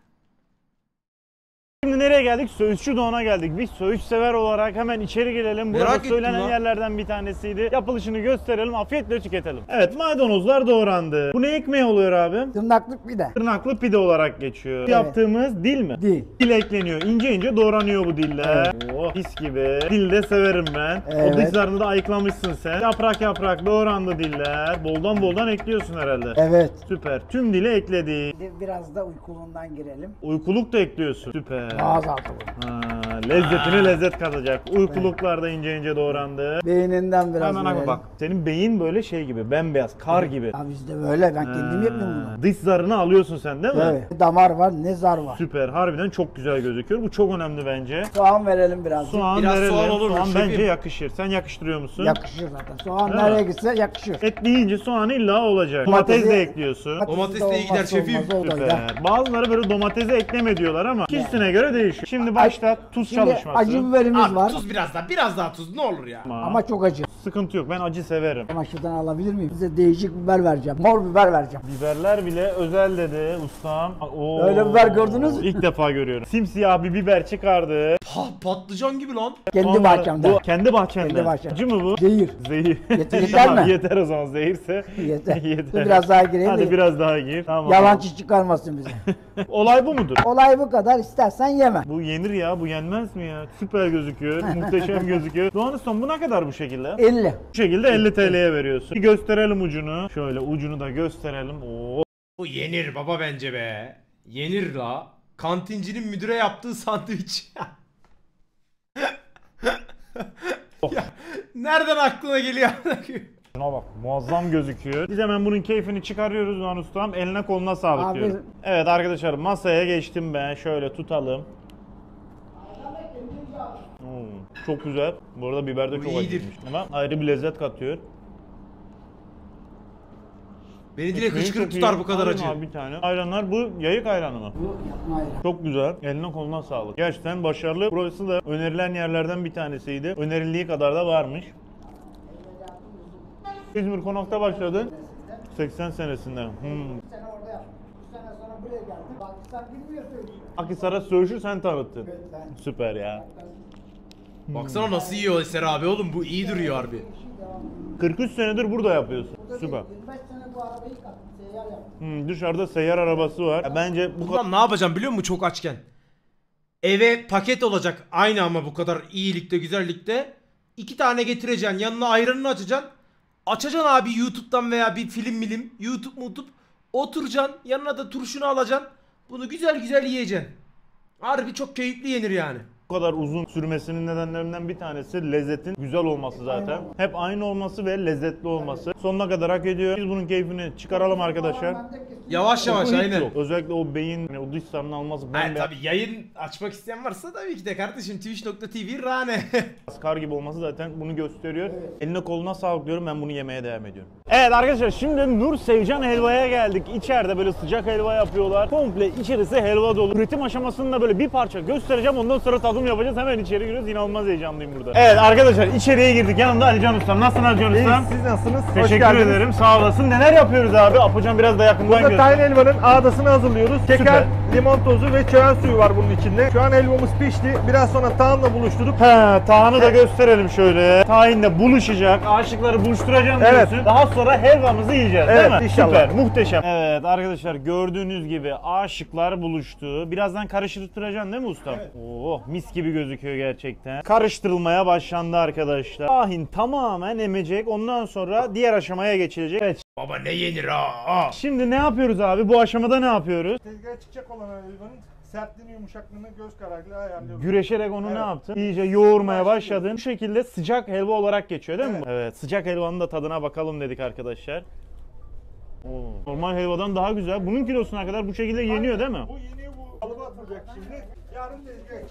[SPEAKER 2] Şimdi nereye geldik? Söğüşçü Doğan'a geldik. Biz söğüş sever olarak hemen içeri girelim. Burada
[SPEAKER 1] Merak
[SPEAKER 2] söylenen
[SPEAKER 1] lan.
[SPEAKER 2] yerlerden bir tanesiydi. Yapılışını gösterelim, afiyetle tüketelim. Evet maydanozlar doğrandı. Bu ne ekmeği oluyor abi?
[SPEAKER 4] Tırnaklık bir de.
[SPEAKER 2] Tırnaklı pide olarak geçiyor.
[SPEAKER 4] Evet.
[SPEAKER 2] Yaptığımız dil mi?
[SPEAKER 4] Dil.
[SPEAKER 2] Dil ekleniyor. İnce ince doğranıyor bu diller. Oh pis gibi. Dil de severim ben. O
[SPEAKER 4] Evet.
[SPEAKER 2] dışlarını da ayıklamışsın sen. Yaprak yaprak doğrandı diller. Boldan boldan ekliyorsun herhalde.
[SPEAKER 4] Evet.
[SPEAKER 2] Süper. Tüm dili ekledik.
[SPEAKER 4] Biraz da uykuluğundan girelim.
[SPEAKER 2] Uykuluk da ekliyorsun. Süper.
[SPEAKER 4] Ağız altı bu.
[SPEAKER 2] Ha, lezzetine lezzet katacak. Uykuluklar da ince ince doğrandı.
[SPEAKER 4] Beyninden biraz
[SPEAKER 2] Hemen
[SPEAKER 4] verelim.
[SPEAKER 2] abi bak. Senin beyin böyle şey gibi bembeyaz, kar gibi.
[SPEAKER 4] Ya bizde böyle ben kendim yapıyorum
[SPEAKER 2] Ha,
[SPEAKER 4] bunu.
[SPEAKER 2] Dış zarını alıyorsun sen değil mi?
[SPEAKER 4] Evet. Damar var ne zar var.
[SPEAKER 2] Süper. Harbiden çok güzel gözüküyor. Bu çok önemli bence.
[SPEAKER 4] Soğan verelim biraz.
[SPEAKER 2] Soğan
[SPEAKER 1] Biraz
[SPEAKER 2] verelim.
[SPEAKER 1] soğan olur mu
[SPEAKER 2] Soğan
[SPEAKER 1] şefim?
[SPEAKER 2] bence yakışır. Sen yakıştırıyor musun?
[SPEAKER 4] Yakışır zaten. Soğan
[SPEAKER 2] Değil
[SPEAKER 4] nereye gitse yakışır.
[SPEAKER 2] Et deyince soğan illa olacak. Domates de
[SPEAKER 4] Domatesi-
[SPEAKER 2] ekliyorsun.
[SPEAKER 1] Domates de iyi gider şefim.
[SPEAKER 2] Süper. Bazıları böyle domatesi ekleme diyorlar ama kişisine göre değişiyor. Şimdi başta tuz
[SPEAKER 4] Şimdi
[SPEAKER 2] çalışması.
[SPEAKER 4] acı biberimiz
[SPEAKER 1] Abi
[SPEAKER 4] var.
[SPEAKER 1] tuz biraz daha biraz daha tuz ne olur ya.
[SPEAKER 4] Ama çok acı.
[SPEAKER 2] sıkıntı yok. Ben acı severim.
[SPEAKER 4] Çamaşırdan alabilir miyim? Size değişik biber vereceğim. Mor biber vereceğim.
[SPEAKER 2] Biberler bile özel dedi ustam. Oo.
[SPEAKER 4] Öyle biber gördünüz mü?
[SPEAKER 2] İlk defa görüyorum. Simsiyah bir biber çıkardı.
[SPEAKER 1] Pa, patlıcan gibi lan.
[SPEAKER 4] Kendi
[SPEAKER 2] Sonra-
[SPEAKER 4] bahçemde.
[SPEAKER 2] Bu kendi bahçende.
[SPEAKER 4] Kendi bahçemde.
[SPEAKER 2] Acı mı bu?
[SPEAKER 4] Zehir.
[SPEAKER 2] Zehir.
[SPEAKER 4] Yeter- yeter mi?
[SPEAKER 2] Yeter o zaman zehirse.
[SPEAKER 4] Yeter. Dur biraz daha gireyim
[SPEAKER 2] Hadi
[SPEAKER 4] de-
[SPEAKER 2] biraz daha gir. Tamam.
[SPEAKER 4] Yalancı çıkarmasın bizi.
[SPEAKER 2] Olay bu mudur?
[SPEAKER 4] Olay bu kadar. İstersen yeme.
[SPEAKER 2] Bu yenir ya, bu yenmez mi ya? Süper gözüküyor, muhteşem gözüküyor. Doğan Ustam bu ne kadar bu şekilde?
[SPEAKER 4] 50.
[SPEAKER 2] Bu şekilde 50 TL'ye veriyorsun. Bir gösterelim ucunu. Şöyle ucunu da gösterelim. Oo.
[SPEAKER 1] Bu yenir baba bence be. Yenir la. Kantincinin müdüre yaptığı sandviç. ya, nereden aklına geliyor?
[SPEAKER 2] Şuna bak muazzam gözüküyor. Biz hemen bunun keyfini çıkarıyoruz Doğan Ustam. Eline koluna sağlık
[SPEAKER 4] Abi-
[SPEAKER 2] diyorum. Evet arkadaşlar masaya geçtim ben. Şöyle tutalım. Hmm, çok güzel. Bu arada biber de
[SPEAKER 1] Bu
[SPEAKER 2] çok
[SPEAKER 1] iyidir.
[SPEAKER 2] acıymış. Ama ayrı bir lezzet katıyor.
[SPEAKER 1] Beni direkt
[SPEAKER 2] Ekmeği
[SPEAKER 1] hıçkırık
[SPEAKER 2] çok
[SPEAKER 1] tutar bu kadar acı.
[SPEAKER 2] abi bir tane. Ayranlar bu yayık ayranı mı?
[SPEAKER 4] Bu yapma ayrı.
[SPEAKER 2] Çok güzel. Eline koluna sağlık. Gerçekten başarılı. Burası da önerilen yerlerden bir tanesiydi. Önerildiği kadar da varmış. İzmir Konak'ta başladı. 80 senesinde. Hmm.
[SPEAKER 4] sene orada yaptım. 3 sene sonra buraya geldim. Bak sen bilmiyor söylüyor.
[SPEAKER 2] Akhisar'a söğüşü sen tanıttın.
[SPEAKER 4] ben.
[SPEAKER 2] Süper ya.
[SPEAKER 1] Baksana nasıl yiyor Eser abi oğlum bu iyi duruyor harbi.
[SPEAKER 2] 43 senedir burada yapıyorsun. Süper.
[SPEAKER 4] 25 sene bu arabayı kattım. Seyyar yaptım.
[SPEAKER 2] Hmm, dışarıda seyyar arabası var. Ya bence bu kadar
[SPEAKER 1] Ulan ne yapacağım biliyor musun çok açken? Eve paket olacak aynı ama bu kadar iyilikte güzellikte. İki tane getireceksin yanına ayranını açacaksın. Açacaksın abi YouTube'dan veya bir film milim YouTube mutup oturacaksın yanına da turşunu alacaksın. Bunu güzel güzel yiyeceksin. Harbi çok keyifli yenir yani.
[SPEAKER 2] Bu kadar uzun sürmesinin nedenlerinden bir tanesi lezzetin güzel olması zaten. Hep aynı olması ve lezzetli olması. Sonuna kadar hak ediyor. Biz bunun keyfini çıkaralım arkadaşlar.
[SPEAKER 1] Yavaş yavaş
[SPEAKER 2] hiç
[SPEAKER 1] aynen.
[SPEAKER 2] yok. Özellikle o beyin, yani o dış sarını alması
[SPEAKER 1] Hayır
[SPEAKER 2] bembeyaz
[SPEAKER 1] tabi yayın açmak isteyen varsa tabii ki de kardeşim twitch.tv rane.
[SPEAKER 2] kar gibi olması zaten bunu gösteriyor. Eline koluna sağlık diyorum ben bunu yemeye devam ediyorum. Evet arkadaşlar şimdi Nur Sevcan helvaya geldik. İçeride böyle sıcak helva yapıyorlar. Komple içerisi helva dolu. Üretim aşamasında böyle bir parça göstereceğim. Ondan sonra tadım yapacağız. Hemen içeri giriyoruz. İnanılmaz heyecanlıyım burada. Evet arkadaşlar içeriye girdik. Yanımda Alican Ustam. Nasılsın Alican Ustam?
[SPEAKER 9] Siz nasılsınız? Hoş
[SPEAKER 2] Teşekkür
[SPEAKER 9] geldiniz.
[SPEAKER 2] ederim. Sağ olasın. Neler yapıyoruz abi? Apocan biraz da yakından
[SPEAKER 9] Burada tayin helvanın ağdasını hazırlıyoruz. Şeker,
[SPEAKER 2] Süper.
[SPEAKER 9] limon tozu ve çöğen suyu var bunun içinde. Şu an helvamız pişti. Biraz sonra tahanla buluşturup
[SPEAKER 2] He, tahanı da gösterelim şöyle. Tahinle buluşacak. Aşıkları buluşturacağım
[SPEAKER 9] Evet.
[SPEAKER 2] diyorsun. Daha sonra helvamızı yiyeceğiz
[SPEAKER 9] Evet,
[SPEAKER 2] değil mi?
[SPEAKER 9] inşallah.
[SPEAKER 2] Süper, muhteşem. Evet arkadaşlar gördüğünüz gibi aşıklar buluştu. Birazdan karıştırtıracaksın değil mi usta? Oh mis gibi gözüküyor gerçekten. Karıştırılmaya başlandı arkadaşlar. Tahin tamamen emecek. Ondan sonra diğer aşamaya geçilecek. Evet.
[SPEAKER 1] Baba ne yenir ha? ha.
[SPEAKER 2] Şimdi ne yapıyoruz abi? Bu aşamada ne yapıyoruz?
[SPEAKER 9] tezgaha çıkacak olan helvanın sertliğini, yumuşaklığını göz kararıyla ayarlıyoruz.
[SPEAKER 2] Güreşerek onu ne
[SPEAKER 9] Evet.
[SPEAKER 2] yaptın? İyice yoğurmaya başladın. Bu şekilde sıcak helva olarak geçiyor değil mi? Evet. Sıcak helvanın da tadına bakalım dedik arkadaşlar. Oo. Normal helvadan daha güzel. Bunun kilosuna kadar bu şekilde yeniyor değil mi?
[SPEAKER 9] Bu yeniyor bu kalıba atılacak şimdi. Yarın çıkacak.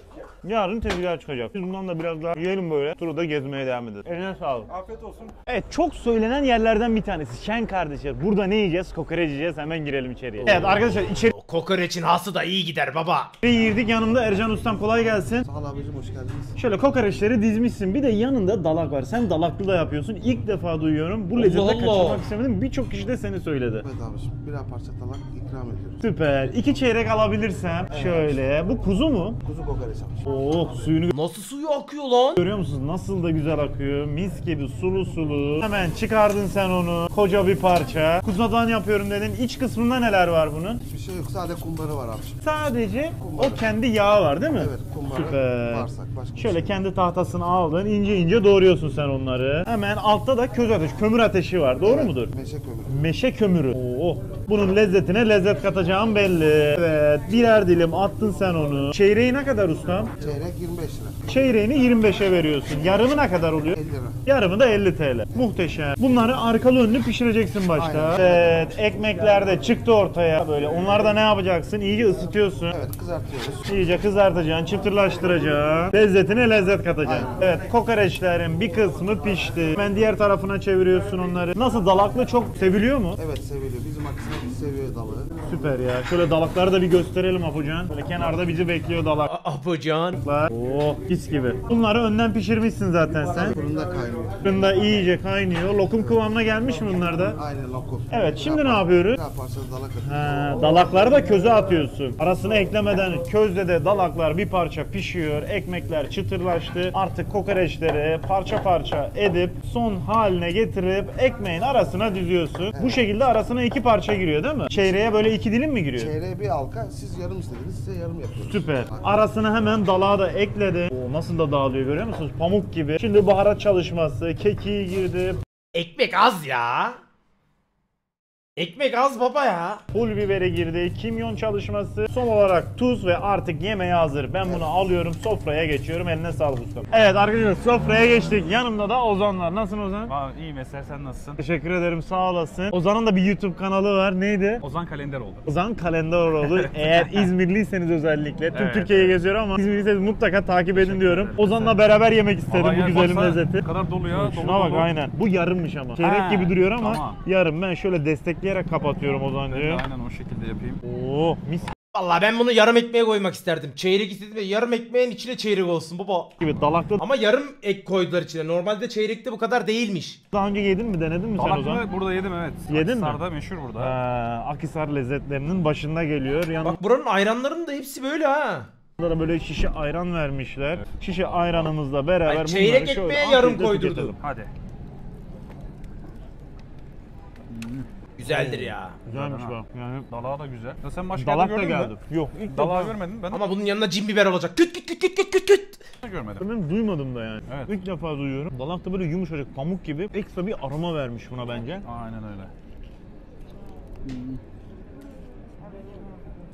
[SPEAKER 2] Yarın tezgah çıkacak. Biz bundan da biraz daha yiyelim böyle. Turu da gezmeye devam edelim. Eline sağlık.
[SPEAKER 9] Afiyet olsun.
[SPEAKER 2] Evet çok söylenen yerlerden bir tanesi. Şen kardeşler. Burada ne yiyeceğiz? Kokoreç yiyeceğiz. Hemen girelim içeriye. Evet arkadaşlar içeri
[SPEAKER 1] O kokoreçin hası da iyi gider baba.
[SPEAKER 2] girdik. Yanımda Ercan Ustam kolay gelsin.
[SPEAKER 4] Sağ ol abicim hoş geldiniz.
[SPEAKER 2] Şöyle kokoreçleri dizmişsin. Bir de yanında dalak var. Sen dalaklı da yapıyorsun. İlk defa duyuyorum. Bu lezzete
[SPEAKER 1] Allah.
[SPEAKER 2] kaçırmak istemedim. Birçok kişi de seni söyledi.
[SPEAKER 4] Evet abicim birer parça talak ikram ediyoruz.
[SPEAKER 2] Süper. İki çeyrek alabilirsem. Şöyle. Bu kuzu mu?
[SPEAKER 4] Kuzu kokoreç abicim.
[SPEAKER 2] Oh suyunu
[SPEAKER 1] Nasıl suyu akıyor lan?
[SPEAKER 2] Görüyor musunuz nasıl da güzel akıyor. Mis gibi sulu sulu. Hemen çıkardın sen onu. Koca bir parça. Kuzudan yapıyorum dedin. İç kısmında neler var bunun?
[SPEAKER 4] Hiçbir şey yok sadece kumbarı var abicim.
[SPEAKER 2] Sadece
[SPEAKER 4] Kumbarı.
[SPEAKER 2] o kendi yağı var değil mi?
[SPEAKER 4] Evet kumbarı,
[SPEAKER 2] Süper.
[SPEAKER 4] başka bir
[SPEAKER 2] Şöyle
[SPEAKER 4] şey.
[SPEAKER 2] kendi tahtasını aldın. ince ince doğruyorsun sen onları. Hemen altta da köz ateş, kömür ateşi var. Doğru
[SPEAKER 4] Evet,
[SPEAKER 2] mudur?
[SPEAKER 4] Meşe kömürü.
[SPEAKER 2] Meşe kömürü. Oo. Bunun lezzetine lezzet katacağım belli. Evet. Birer dilim attın sen onu. Çeyreği ne kadar ustam?
[SPEAKER 4] Çeyrek 25 lira.
[SPEAKER 2] Çeyreğini 25'e veriyorsun. Yarımı ne kadar oluyor?
[SPEAKER 4] 50 lira.
[SPEAKER 2] Yarımı da 50 TL. Muhteşem. Bunları arkalı önlü pişireceksin başta.
[SPEAKER 4] Aynen.
[SPEAKER 2] Evet. Ekmekler de çıktı ortaya böyle. Onları da ne yapacaksın? İyice ısıtıyorsun.
[SPEAKER 4] Evet kızartıyoruz.
[SPEAKER 2] İyice kızartacaksın, çıtırlaştıracaksın. Lezzetine lezzet katacaksın.
[SPEAKER 4] Aynen.
[SPEAKER 2] Evet, kokoreçlerin bir kısmı pişti. Hemen diğer tarafına çeviriyorsun onları. Nasıl dalaklı çok seviliyor mu?
[SPEAKER 4] Evet seviliyor. Bizim aksine seviyor dalığı.
[SPEAKER 2] Süper ya. Şöyle dalakları da bir gösterelim Apucan. Böyle kenarda bizi bekliyor dalaklar.
[SPEAKER 1] A- Apacan.
[SPEAKER 2] Oo, pis gibi. Bunları önden pişirmişsin zaten sen.
[SPEAKER 4] Fırında kaynıyor.
[SPEAKER 2] Fırında iyice kaynıyor. Lokum kıvamına gelmiş mi bunlar da?
[SPEAKER 4] Aynen lokum.
[SPEAKER 2] Evet, şimdi ne
[SPEAKER 4] par-
[SPEAKER 2] yapıyoruz?
[SPEAKER 4] Birer parça dalak atıyoruz.
[SPEAKER 2] Ha, dalakları da köze atıyorsun. Arasına eklemeden közde de dalaklar bir parça pişiyor. Ekmekler çıtırlaştı. Artık kokoreçleri parça parça edip son haline getirip ekmeğin arasına diziyorsun. Bu şekilde arasına iki parça giriyor değil mi? Çeyreğe böyle iki dilim mi giriyor?
[SPEAKER 4] Çeyreğe bir halka siz yarım istediniz size yarım yapıyoruz.
[SPEAKER 2] Süper. Arasına hemen dalağı da ekledi. Oo, nasıl da dağılıyor görüyor musunuz? Pamuk gibi. Şimdi baharat çalışması, kekiği girdi,
[SPEAKER 1] Ekmek az ya. Ekmek az baba ya.
[SPEAKER 2] Pul biberi girdi, kimyon çalışması, son olarak tuz ve artık yemeğe hazır. Ben bunu alıyorum, sofraya geçiyorum. Eline sağlık ustam. Evet arkadaşlar sofraya geçtik. Yanımda da Ozan var. Nasılsın Ozan?
[SPEAKER 9] Aa, iyiyim Eser sen nasılsın?
[SPEAKER 2] Teşekkür ederim, sağ olasın. Ozan'ın da bir YouTube kanalı var. Neydi?
[SPEAKER 9] Ozan Kalender oldu.
[SPEAKER 2] Ozan Kalendaroğlu. Eğer İzmirliyseniz özellikle. Tüm
[SPEAKER 9] Evet.
[SPEAKER 2] Türkiye'yi geziyor ama İzmirliyseniz mutlaka takip edin diyorum. Ozan'la beraber yemek istedim
[SPEAKER 9] Vallahi
[SPEAKER 2] bu güzelim lezzeti.
[SPEAKER 9] Ne kadar dolu ya.
[SPEAKER 2] Şuna
[SPEAKER 9] dolu
[SPEAKER 2] bak
[SPEAKER 9] dolu.
[SPEAKER 2] aynen. Bu yarımmış ama. Çeyrek gibi duruyor ama
[SPEAKER 9] tamam.
[SPEAKER 2] yarım. Ben şöyle destekleyerek kapatıyorum
[SPEAKER 9] Ben de
[SPEAKER 2] Ozan'cığım.
[SPEAKER 9] aynen o şekilde yapayım.
[SPEAKER 2] Oo mis
[SPEAKER 1] Vallahi ben bunu yarım ekmeğe koymak isterdim. Çeyrek istedim ve yarım ekmeğin içine çeyrek olsun baba.
[SPEAKER 2] gibi dalaklı.
[SPEAKER 1] Ama yarım ek koydular içine. Normalde çeyrekte bu kadar değilmiş.
[SPEAKER 2] Daha önce yedin mi denedin mi sen Ozan?
[SPEAKER 9] Dalaklı burada yedim evet.
[SPEAKER 2] Yedin mi?
[SPEAKER 9] Akhisar'da meşhur burada.
[SPEAKER 2] Ee, Akhisar lezzetlerinin başında geliyor. Yanında
[SPEAKER 1] Bak buranın ayranlarının da hepsi böyle ha.
[SPEAKER 2] böyle şişe ayran vermişler. Şişe ayranımızla beraber
[SPEAKER 1] Ay, çeyrek
[SPEAKER 2] bunları şöyle
[SPEAKER 1] ekmeğe yarım
[SPEAKER 2] afiyetle
[SPEAKER 1] koydurdu.
[SPEAKER 2] tüketelim.
[SPEAKER 9] Hadi.
[SPEAKER 1] Güzeldir ya.
[SPEAKER 2] Güzelmiş bak. Yani
[SPEAKER 9] Dalağı da güzel. Ya sen başka
[SPEAKER 2] dalak
[SPEAKER 9] yerde
[SPEAKER 2] da
[SPEAKER 9] gördün
[SPEAKER 2] geldi.
[SPEAKER 9] mü?
[SPEAKER 2] Yok ilk
[SPEAKER 9] Dalağı
[SPEAKER 2] defa
[SPEAKER 9] görmedin ben
[SPEAKER 1] Ama bunun yanına cin biber olacak. Küt küt küt küt küt küt küt.
[SPEAKER 9] görmedim.
[SPEAKER 2] ben duymadım da yani.
[SPEAKER 9] Evet.
[SPEAKER 2] İlk defa duyuyorum. Dalak da böyle yumuşacık pamuk gibi ekstra bir aroma vermiş buna bence.
[SPEAKER 9] Aynen öyle.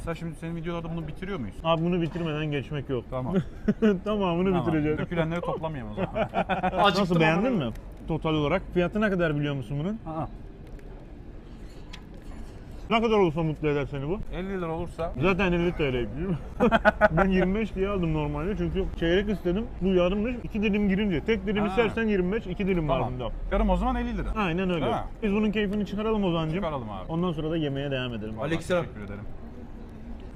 [SPEAKER 9] Sen şimdi senin videolarda bunu bitiriyor muyuz?
[SPEAKER 2] Abi bunu bitirmeden geçmek yok.
[SPEAKER 9] Tamam.
[SPEAKER 2] Tamamını
[SPEAKER 9] tamam.
[SPEAKER 2] bitireceğiz.
[SPEAKER 9] Dökülenleri toplamayalım o zaman.
[SPEAKER 2] Nasıl beğendin mi? Total olarak fiyatı ne kadar biliyor musun bunun?
[SPEAKER 9] Aa,
[SPEAKER 2] Ne kadar olursa mutlu eder seni bu?
[SPEAKER 9] 50 lira olursa
[SPEAKER 2] Zaten 50 TL ben 25 diye aldım normalde çünkü çeyrek istedim. Bu yarımmış. İki dilim girince. Tek dilim
[SPEAKER 9] Ha.
[SPEAKER 2] istersen 25, iki dilim var
[SPEAKER 9] tamam.
[SPEAKER 2] bunda.
[SPEAKER 9] Yarım o zaman 50 lira.
[SPEAKER 2] Aynen öyle.
[SPEAKER 9] Değil mi?
[SPEAKER 2] Biz bunun keyfini çıkaralım Ozan'cığım.
[SPEAKER 9] Çıkaralım abi.
[SPEAKER 2] Ondan sonra da yemeğe devam edelim.
[SPEAKER 1] Aleykümselam.
[SPEAKER 9] Teşekkür ederim.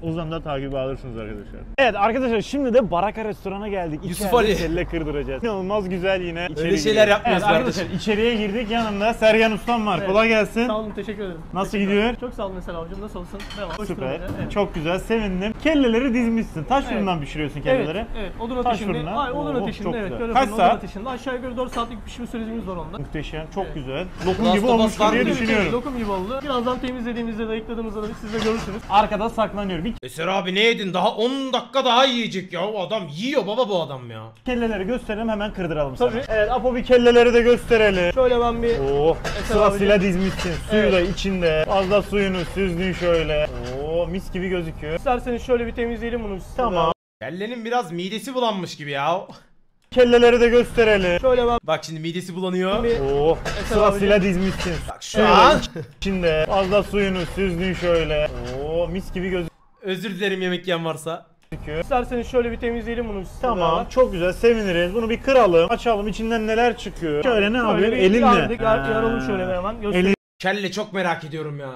[SPEAKER 2] Ozan da takibi alırsınız arkadaşlar. Evet arkadaşlar şimdi de Baraka restorana geldik.
[SPEAKER 1] Yusuf
[SPEAKER 2] İçeride
[SPEAKER 1] Ali.
[SPEAKER 2] kelle kırdıracağız. İnanılmaz güzel yine. İçeri
[SPEAKER 1] Öyle şeyler yapmıyoruz
[SPEAKER 2] evet,
[SPEAKER 1] kardeşim.
[SPEAKER 2] arkadaşlar içeriye girdik yanımda Sergen Ustam var. Kolay gelsin.
[SPEAKER 11] Sağ olun, teşekkür ederim.
[SPEAKER 2] Nasıl
[SPEAKER 11] Teşekkürler.
[SPEAKER 2] gidiyor?
[SPEAKER 11] Çok sağ olun mesela hocam. Nasıl olsun? Devam.
[SPEAKER 2] Süper.
[SPEAKER 11] durumda, Evet.
[SPEAKER 2] Çok güzel. Sevindim. Kelleleri dizmişsin. Taş fırından pişiriyorsun kelleleri.
[SPEAKER 11] Evet, evet. Odun
[SPEAKER 2] Taş
[SPEAKER 11] ateşinde.
[SPEAKER 2] fırına.
[SPEAKER 11] Ay, odun
[SPEAKER 2] Oo,
[SPEAKER 11] ateşinde
[SPEAKER 2] çok
[SPEAKER 11] evet.
[SPEAKER 2] güzel.
[SPEAKER 11] Köre
[SPEAKER 2] Kaç
[SPEAKER 11] fırında, odun
[SPEAKER 2] saat?
[SPEAKER 11] ateşinde. Aşağı yukarı 4 saatlik pişirme sürecimiz var onda.
[SPEAKER 2] Muhteşem. Çok güzel. Lokum
[SPEAKER 1] Last
[SPEAKER 2] gibi
[SPEAKER 1] of Us var
[SPEAKER 2] diye
[SPEAKER 1] mı?
[SPEAKER 2] düşünüyorum.
[SPEAKER 11] Lokum gibi oldu. Birazdan temizlediğimizde de ayıkladığımızda da siz de görürsünüz.
[SPEAKER 2] Arkada saklanıyor. Bir
[SPEAKER 1] Eser abi ne yedin? Daha 10 dakika daha yiyecek ya. O adam yiyor baba bu adam ya.
[SPEAKER 2] kelleleri gösterelim hemen kırdıralım sana.
[SPEAKER 11] Tabii.
[SPEAKER 2] Evet Apo bir kelleleri de gösterelim.
[SPEAKER 11] Şöyle ben bir
[SPEAKER 2] Oh sırasıyla dizmişsin. Suyu da içinde. Fazla suyunu süzdün şöyle. Oo mis gibi gözüküyor.
[SPEAKER 11] isterseniz şöyle bir temizleyelim bunu. size
[SPEAKER 2] Tamam.
[SPEAKER 1] Kellenin biraz midesi bulanmış gibi ya.
[SPEAKER 2] Kelleleri de gösterelim.
[SPEAKER 11] Şöyle ben
[SPEAKER 1] Bak şimdi midesi bulanıyor.
[SPEAKER 11] bir
[SPEAKER 2] Oh sırasıyla dizmişsin.
[SPEAKER 1] Bak şu an.
[SPEAKER 2] İçinde fazla suyunu süzdün şöyle. Oo mis gibi gözüküyor.
[SPEAKER 1] Özür dilerim yemek yiyen varsa.
[SPEAKER 11] İsterseniz şöyle bir temizleyelim bunu sizinle
[SPEAKER 2] Tamam
[SPEAKER 11] beraber.
[SPEAKER 2] çok güzel seviniriz. Bunu bir kıralım. Açalım içinden neler çıkıyor. Şöyle ne
[SPEAKER 11] bir
[SPEAKER 2] elinle.
[SPEAKER 11] yardık, yaralım şöyle bir hemen.
[SPEAKER 2] Elin-
[SPEAKER 11] Göstereyim.
[SPEAKER 1] Kelle çok merak ediyorum ya.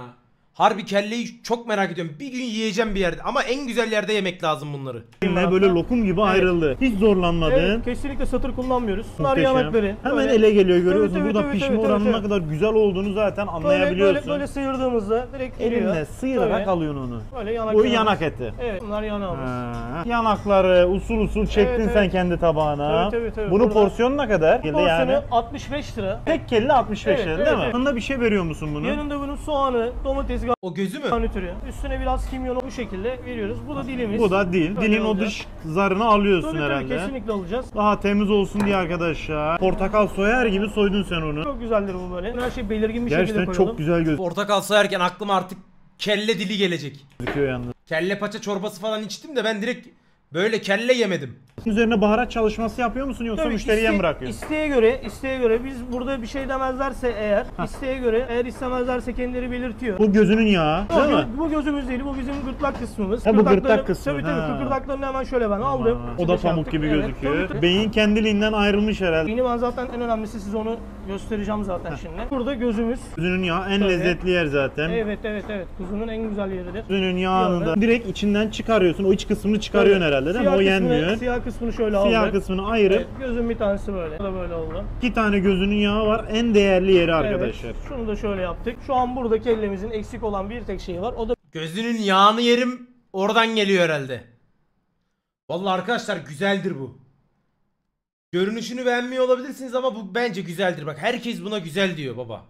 [SPEAKER 1] Harbi kelleyi çok merak ediyorum. Bir gün yiyeceğim bir yerde ama en güzel yerde yemek lazım bunları.
[SPEAKER 2] Elinle böyle lokum gibi ayrıldı. Hiç zorlanmadın.
[SPEAKER 11] Evet, kesinlikle satır kullanmıyoruz. Bunlar
[SPEAKER 2] Muhteşem.
[SPEAKER 11] yanakları.
[SPEAKER 2] Hemen
[SPEAKER 11] Böyle-
[SPEAKER 2] ele geliyor görüyorsun.
[SPEAKER 11] Tabii,
[SPEAKER 2] Burada
[SPEAKER 11] tabii,
[SPEAKER 2] pişme
[SPEAKER 11] tabii,
[SPEAKER 2] oranının
[SPEAKER 11] tabii,
[SPEAKER 2] ne kadar güzel olduğunu zaten
[SPEAKER 11] Böyle,
[SPEAKER 2] anlayabiliyorsun.
[SPEAKER 11] böyle, böyle sıyırdığımızda direkt geliyor.
[SPEAKER 2] Elinle sıyırarak
[SPEAKER 11] Tabii.
[SPEAKER 2] alıyorsun onu.
[SPEAKER 11] Böyle yanak
[SPEAKER 2] Bu yanak eti.
[SPEAKER 11] Evet bunlar yanağımız.
[SPEAKER 2] Ha. Yanakları usul usul çektin
[SPEAKER 11] Evet,
[SPEAKER 2] sen
[SPEAKER 11] evet.
[SPEAKER 2] kendi tabağına.
[SPEAKER 11] Tabii, tabii, tabii.
[SPEAKER 2] Bunu
[SPEAKER 11] Burada-
[SPEAKER 2] porsiyonu ne kadar?
[SPEAKER 11] Porsiyonu
[SPEAKER 2] Yani.
[SPEAKER 11] 65 lira.
[SPEAKER 2] Tek kelle 65
[SPEAKER 11] Evet,
[SPEAKER 2] lira
[SPEAKER 11] evet,
[SPEAKER 2] değil mi?
[SPEAKER 11] evet.
[SPEAKER 2] Yanında bir şey veriyor musun bunu?
[SPEAKER 11] Yanında bunun soğanı, domates
[SPEAKER 1] O gözü mü?
[SPEAKER 11] garnitürü. Üstüne biraz kimyonu bu şekilde veriyoruz. Bu da dilimiz.
[SPEAKER 2] Bu da dil.
[SPEAKER 11] Böyle
[SPEAKER 2] Dilin o
[SPEAKER 11] olacak.
[SPEAKER 2] dış zarını alıyorsun
[SPEAKER 11] Tabii tabii
[SPEAKER 2] herhalde.
[SPEAKER 11] kesinlikle alacağız.
[SPEAKER 2] Daha temiz olsun diye arkadaşlar. Portakal soyar gibi soydun sen onu.
[SPEAKER 11] Çok güzeldir bu böyle. Her şey belirgin bir
[SPEAKER 2] Gerçekten
[SPEAKER 11] şekilde koyalım.
[SPEAKER 2] çok güzel
[SPEAKER 1] Portakal soyarken aklıma artık kelle dili gelecek.
[SPEAKER 2] gözüküyor yalnız.
[SPEAKER 1] Kelle paça çorbası falan içtim de ben direkt böyle kelle yemedim.
[SPEAKER 2] Üzerine baharat çalışması yapıyor musun yoksa
[SPEAKER 11] Tabii
[SPEAKER 2] müşteriye
[SPEAKER 11] iste-
[SPEAKER 2] mi bırakıyorsun?
[SPEAKER 11] İsteğe göre, isteğe göre biz burada bir şey demezlerse eğer, isteğe göre eğer istemezlerse kendileri belirtiyor.
[SPEAKER 2] Bu gözünün yağı değil mi?
[SPEAKER 11] gö- bu gözümüz değil, bu bizim gırtlak kısmımız.
[SPEAKER 2] Ha, bu gırtlak kısmı,
[SPEAKER 11] Tabii tabii,
[SPEAKER 2] ha.
[SPEAKER 11] gırtlaklarını hemen şöyle ben aldım.
[SPEAKER 2] O da
[SPEAKER 11] şey
[SPEAKER 2] pamuk
[SPEAKER 11] yaptık.
[SPEAKER 2] gibi
[SPEAKER 11] Evet,
[SPEAKER 2] gözüküyor.
[SPEAKER 11] tabii, tabii.
[SPEAKER 2] Beyin kendiliğinden ayrılmış herhalde.
[SPEAKER 11] Beyni ben zaten en önemlisi size onu göstereceğim zaten şimdi. Burada gözümüz.
[SPEAKER 2] Gözünün yağı en
[SPEAKER 11] Tabii.
[SPEAKER 2] lezzetli yer zaten.
[SPEAKER 11] Evet evet evet. Kuzunun en güzel yeridir.
[SPEAKER 2] Gözünün yağını da direkt içinden çıkarıyorsun. O iç kısmını çıkarıyorsun
[SPEAKER 11] Evet.
[SPEAKER 2] Değil mi?
[SPEAKER 11] Siyah
[SPEAKER 2] O
[SPEAKER 11] kısmını-
[SPEAKER 2] yenmiyor.
[SPEAKER 11] Siyah kısmını şöyle
[SPEAKER 2] Siyah
[SPEAKER 11] aldık.
[SPEAKER 2] kısmını ayırıp
[SPEAKER 11] Evet, gözün bir tanesi böyle. Bu da böyle oldu.
[SPEAKER 2] iki tane gözünün yağı var. En değerli yeri arkadaşlar.
[SPEAKER 11] Evet, şunu da şöyle yaptık. Şu an burada kellemizin eksik olan bir tek şeyi var. O da
[SPEAKER 1] Gözünün yağını yerim oradan geliyor herhalde. Vallahi arkadaşlar güzeldir bu. Görünüşünü beğenmiyor olabilirsiniz ama bu bence güzeldir. Bak herkes buna güzel diyor baba.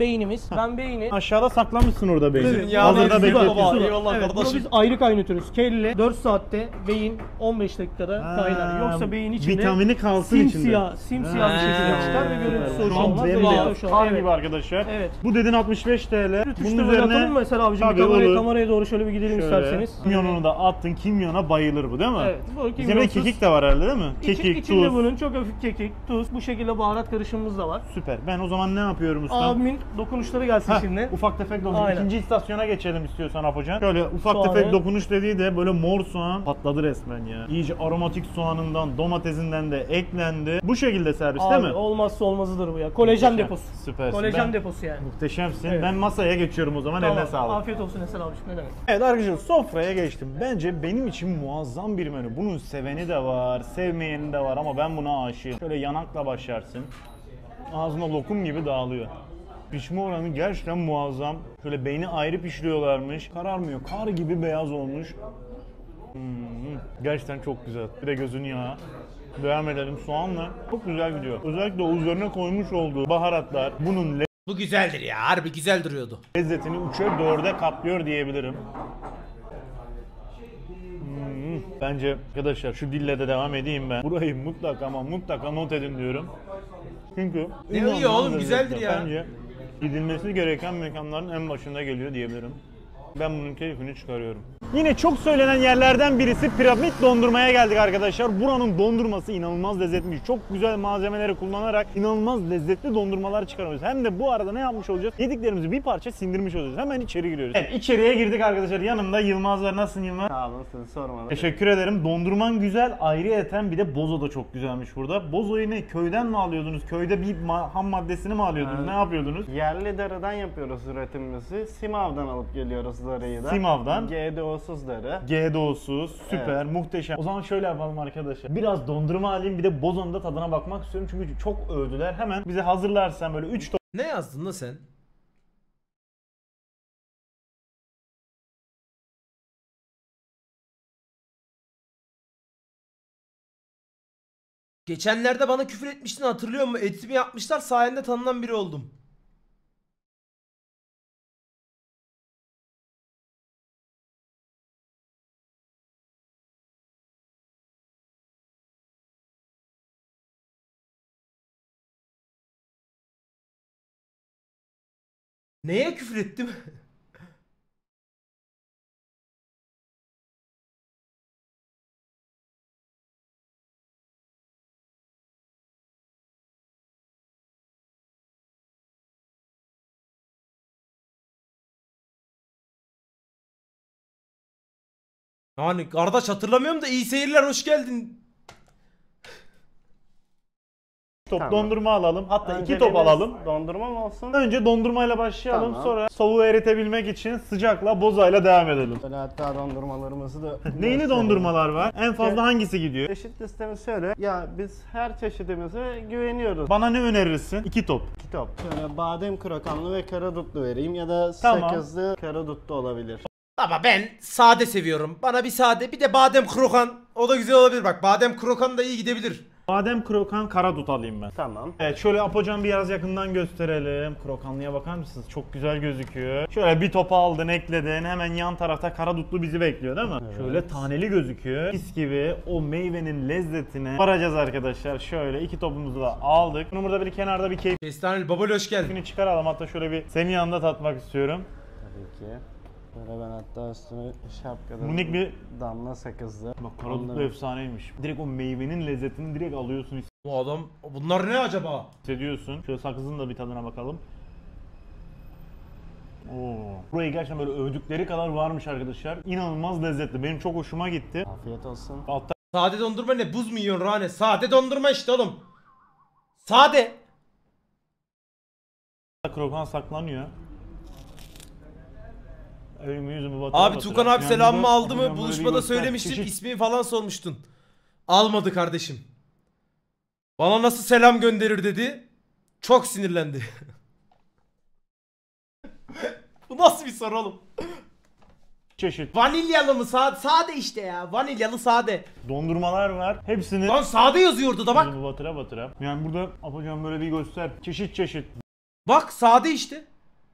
[SPEAKER 11] Beynimiz. Ben beyni
[SPEAKER 2] Aşağıda saklamışsın orada beyni.
[SPEAKER 1] Gözünün yağını
[SPEAKER 2] Hazırda
[SPEAKER 1] baba.
[SPEAKER 11] Da-
[SPEAKER 1] Eyvallah
[SPEAKER 11] evet, bunu
[SPEAKER 1] kardeşim.
[SPEAKER 11] biz ayrı kaynatıyoruz. Kelle 4 saatte, beyin 15 dakikada
[SPEAKER 2] Ha,
[SPEAKER 11] kaynar. Yoksa beyin içinde
[SPEAKER 2] vitamini kalsın
[SPEAKER 11] simsiyah,
[SPEAKER 2] içinde.
[SPEAKER 11] simsiyah bir
[SPEAKER 1] Ha.
[SPEAKER 11] şekilde çıkar ve görüntüsü hoş
[SPEAKER 2] Şu an
[SPEAKER 11] olmaz.
[SPEAKER 2] bembeyaz.
[SPEAKER 11] Lezzeti hoş
[SPEAKER 2] Kar
[SPEAKER 11] olmaz.
[SPEAKER 2] gibi
[SPEAKER 11] Evet.
[SPEAKER 2] arkadaşlar.
[SPEAKER 11] Evet.
[SPEAKER 2] Bu dedin 65 TL.
[SPEAKER 11] Bunun
[SPEAKER 2] Bunun üzerine
[SPEAKER 11] atalım mı mesela abicim?
[SPEAKER 2] Tabii,
[SPEAKER 11] bir kameraya,
[SPEAKER 2] olur.
[SPEAKER 11] kameraya doğru şöyle bir gidelim
[SPEAKER 2] Şöyle.
[SPEAKER 11] isterseniz.
[SPEAKER 2] Kimyonunu da attın. Kimyona bayılır bu değil mi?
[SPEAKER 11] Evet. Bu
[SPEAKER 2] İçinde
[SPEAKER 11] kimyonsuz.
[SPEAKER 2] kekik de var herhalde değil mi?
[SPEAKER 11] İçi-
[SPEAKER 2] Kekik,
[SPEAKER 11] içinde
[SPEAKER 2] tuz.
[SPEAKER 11] bunun çok hafif kekik, tuz, bu şekilde baharat karışımımız da var.
[SPEAKER 2] Süper. Ben o zaman ne yapıyorum ustam?
[SPEAKER 11] Abimin dokunuşları gelsin
[SPEAKER 2] Heh,
[SPEAKER 11] şimdi.
[SPEAKER 2] ufak tefek dokunuş.
[SPEAKER 11] Aynen.
[SPEAKER 2] İkinci istasyona geçelim istiyorsan Apocan. Şöyle ufak
[SPEAKER 11] Soğanı.
[SPEAKER 2] tefek dokunuş dediği de böyle mor soğan patladı resmen ya. İyice aromatik soğanından, domatesinden de eklendi. Bu şekilde servis
[SPEAKER 11] Abi,
[SPEAKER 2] değil mi?
[SPEAKER 11] olmazsa olmazıdır bu ya. Kolajen
[SPEAKER 2] Muhteşem.
[SPEAKER 11] deposu.
[SPEAKER 2] Süpersin.
[SPEAKER 11] Kolajen
[SPEAKER 2] Ben-
[SPEAKER 11] deposu yani.
[SPEAKER 2] Muhteşemsin.
[SPEAKER 11] Evet.
[SPEAKER 2] Ben masaya geçiyorum o zaman.
[SPEAKER 11] Tamam.
[SPEAKER 2] Eline sağlık.
[SPEAKER 11] Afiyet olsun Esen abiciğim ne demek.
[SPEAKER 2] Evet arkadaşlar sofraya geçtim. Bence benim için muazzam bir menü. Bunun seveni de var, sevmeyeni de var ama ben buna aşığım. Şöyle yanakla başlarsın. Ağzına lokum gibi dağılıyor. Pişme oranı gerçekten muazzam. Şöyle beyni ayrı pişiriyorlarmış. Kararmıyor. Kar gibi beyaz olmuş. Hmm, gerçekten çok güzel. Bir de gözün yağı. Devam edelim soğanla. Çok güzel gidiyor. Özellikle o üzerine koymuş olduğu baharatlar bunun
[SPEAKER 1] Bu güzeldir ya. Harbi güzel duruyordu.
[SPEAKER 2] lezzetini 3'e 4'e katlıyor diyebilirim. Hmm, Bence arkadaşlar şu dille de devam edeyim ben. Burayı mutlaka ama mutlaka not edin diyorum. Çünkü
[SPEAKER 1] Ne
[SPEAKER 2] inanılmaz
[SPEAKER 1] iyi oğlum,
[SPEAKER 2] lezzetli.
[SPEAKER 1] güzeldir ya.
[SPEAKER 2] Bence gidilmesi gereken mekanların en başında geliyor diyebilirim. Ben bunun keyfini çıkarıyorum. Yine çok söylenen yerlerden birisi piramit dondurmaya geldik arkadaşlar. Buranın dondurması inanılmaz lezzetli. Çok güzel malzemeleri kullanarak inanılmaz lezzetli dondurmalar çıkarıyoruz. Hem de bu arada ne yapmış olacağız? Yediklerimizi bir parça sindirmiş olacağız. Hemen içeri giriyoruz. Evet içeriye girdik arkadaşlar. Yanımda Yılmaz var. Nasılsın Yılmaz?
[SPEAKER 3] Sağ olasın sormalı.
[SPEAKER 2] Teşekkür ederim. Dondurman güzel. Ayrıyeten bir de bozo da çok güzelmiş burada. Bozoyu ne? Köyden mi alıyordunuz? Köyde bir ma- ham maddesini mi alıyordunuz?
[SPEAKER 3] Evet.
[SPEAKER 2] Ne yapıyordunuz?
[SPEAKER 3] Yerli deriden yapıyoruz üretimimizi. Simav'dan alıp geliyoruz darıyı da.
[SPEAKER 2] Simav'dan.
[SPEAKER 3] GDO'suz darı.
[SPEAKER 2] GDO'suz, süper, muhteşem. O zaman şöyle yapalım arkadaşlar. Biraz dondurma alayım bir de bozonun da tadına bakmak istiyorum. Çünkü çok övdüler. Hemen bize hazırlarsan böyle 3
[SPEAKER 1] Ne yazdın da sen? Geçenlerde bana küfür etmiştin hatırlıyor musun? Etimi yapmışlar sayende tanınan biri oldum. Neye küfür ettim? Yani kardeş hatırlamıyorum da iyi seyirler hoş geldin.
[SPEAKER 2] Top
[SPEAKER 3] Tamam.
[SPEAKER 2] dondurma alalım. Hatta iki top alalım.
[SPEAKER 3] Dondurma mı olsun?
[SPEAKER 2] Önce dondurmayla başlayalım.
[SPEAKER 3] Tamam.
[SPEAKER 2] Sonra soğuğu eritebilmek için sıcakla bozayla devam edelim.
[SPEAKER 3] Böyle hatta dondurmalarımızı da
[SPEAKER 2] Neyli dondurmalar var? En fazla hangisi gidiyor?
[SPEAKER 3] Çeşit listemiz şöyle. Ya biz her çeşidimize güveniyoruz.
[SPEAKER 2] Bana ne önerirsin? İki top.
[SPEAKER 3] Kitap. Şöyle badem krokanlı ve karadutlu vereyim ya da
[SPEAKER 2] Tamam.
[SPEAKER 3] sakızlı karadutlu olabilir.
[SPEAKER 1] Ama ben sade seviyorum. Bana bir sade bir de badem krokan. O da güzel olabilir bak. Badem krokan da iyi gidebilir.
[SPEAKER 2] Badem krokan karadut alayım ben.
[SPEAKER 3] Tamam.
[SPEAKER 2] Evet şöyle Apocan biraz yakından gösterelim. Krokanlıya bakar mısınız? Çok güzel gözüküyor. Şöyle bir topa aldın ekledin. Hemen yan tarafta karadutlu bizi bekliyor değil mi? Şöyle taneli gözüküyor. Mis gibi o meyvenin lezzetine varacağız arkadaşlar. Şöyle iki topumuzu da aldık. Bunu burada bir kenarda bir
[SPEAKER 1] Kestaneli babali hoş geldin.
[SPEAKER 2] çıkaralım. Hatta şöyle bir senin yanında tatmak istiyorum.
[SPEAKER 3] Tabii ki. Böyle ben hatta üstüne şapkada
[SPEAKER 2] Minik bir
[SPEAKER 3] damla sakızlı.
[SPEAKER 2] Bak karadutlu
[SPEAKER 3] Onları-
[SPEAKER 2] efsaneymiş. Direkt o meyvenin lezzetini direkt alıyorsun,
[SPEAKER 1] Bu adam bunlar ne acaba?
[SPEAKER 2] hissediyorsun. Şöyle sakızın da bir tadına bakalım. Oo. Burayı gerçekten böyle övdükleri kadar varmış arkadaşlar. İnanılmaz lezzetli. Benim çok hoşuma gitti.
[SPEAKER 3] Afiyet olsun.
[SPEAKER 2] Altta
[SPEAKER 1] Sade dondurma ne? Buz mu yiyorsun Rane? Sade dondurma işte oğlum. Sade.
[SPEAKER 2] krokan saklanıyor. Elimi yüzümü batıra
[SPEAKER 1] Abi
[SPEAKER 2] batıra.
[SPEAKER 1] Tukan abi
[SPEAKER 2] Yani
[SPEAKER 1] selamımı aldı mı? Buluşmada söylemiştim.
[SPEAKER 2] Çeşit-
[SPEAKER 1] ismini falan sormuştun. Almadı kardeşim. Bana nasıl selam gönderir dedi. Çok sinirlendi. Bu nasıl bir soru oğlum?
[SPEAKER 2] çeşit
[SPEAKER 1] Vanilyalı mı? Sade, sade işte ya. Vanilyalı sade.
[SPEAKER 2] dondurmalar var. Hepsini
[SPEAKER 1] Lan sade yazıyordu da bak.
[SPEAKER 2] yüzümü batıra batıra. Yani burada yapacağım böyle bir göster. Çeşit çeşit
[SPEAKER 1] Bak sade işte.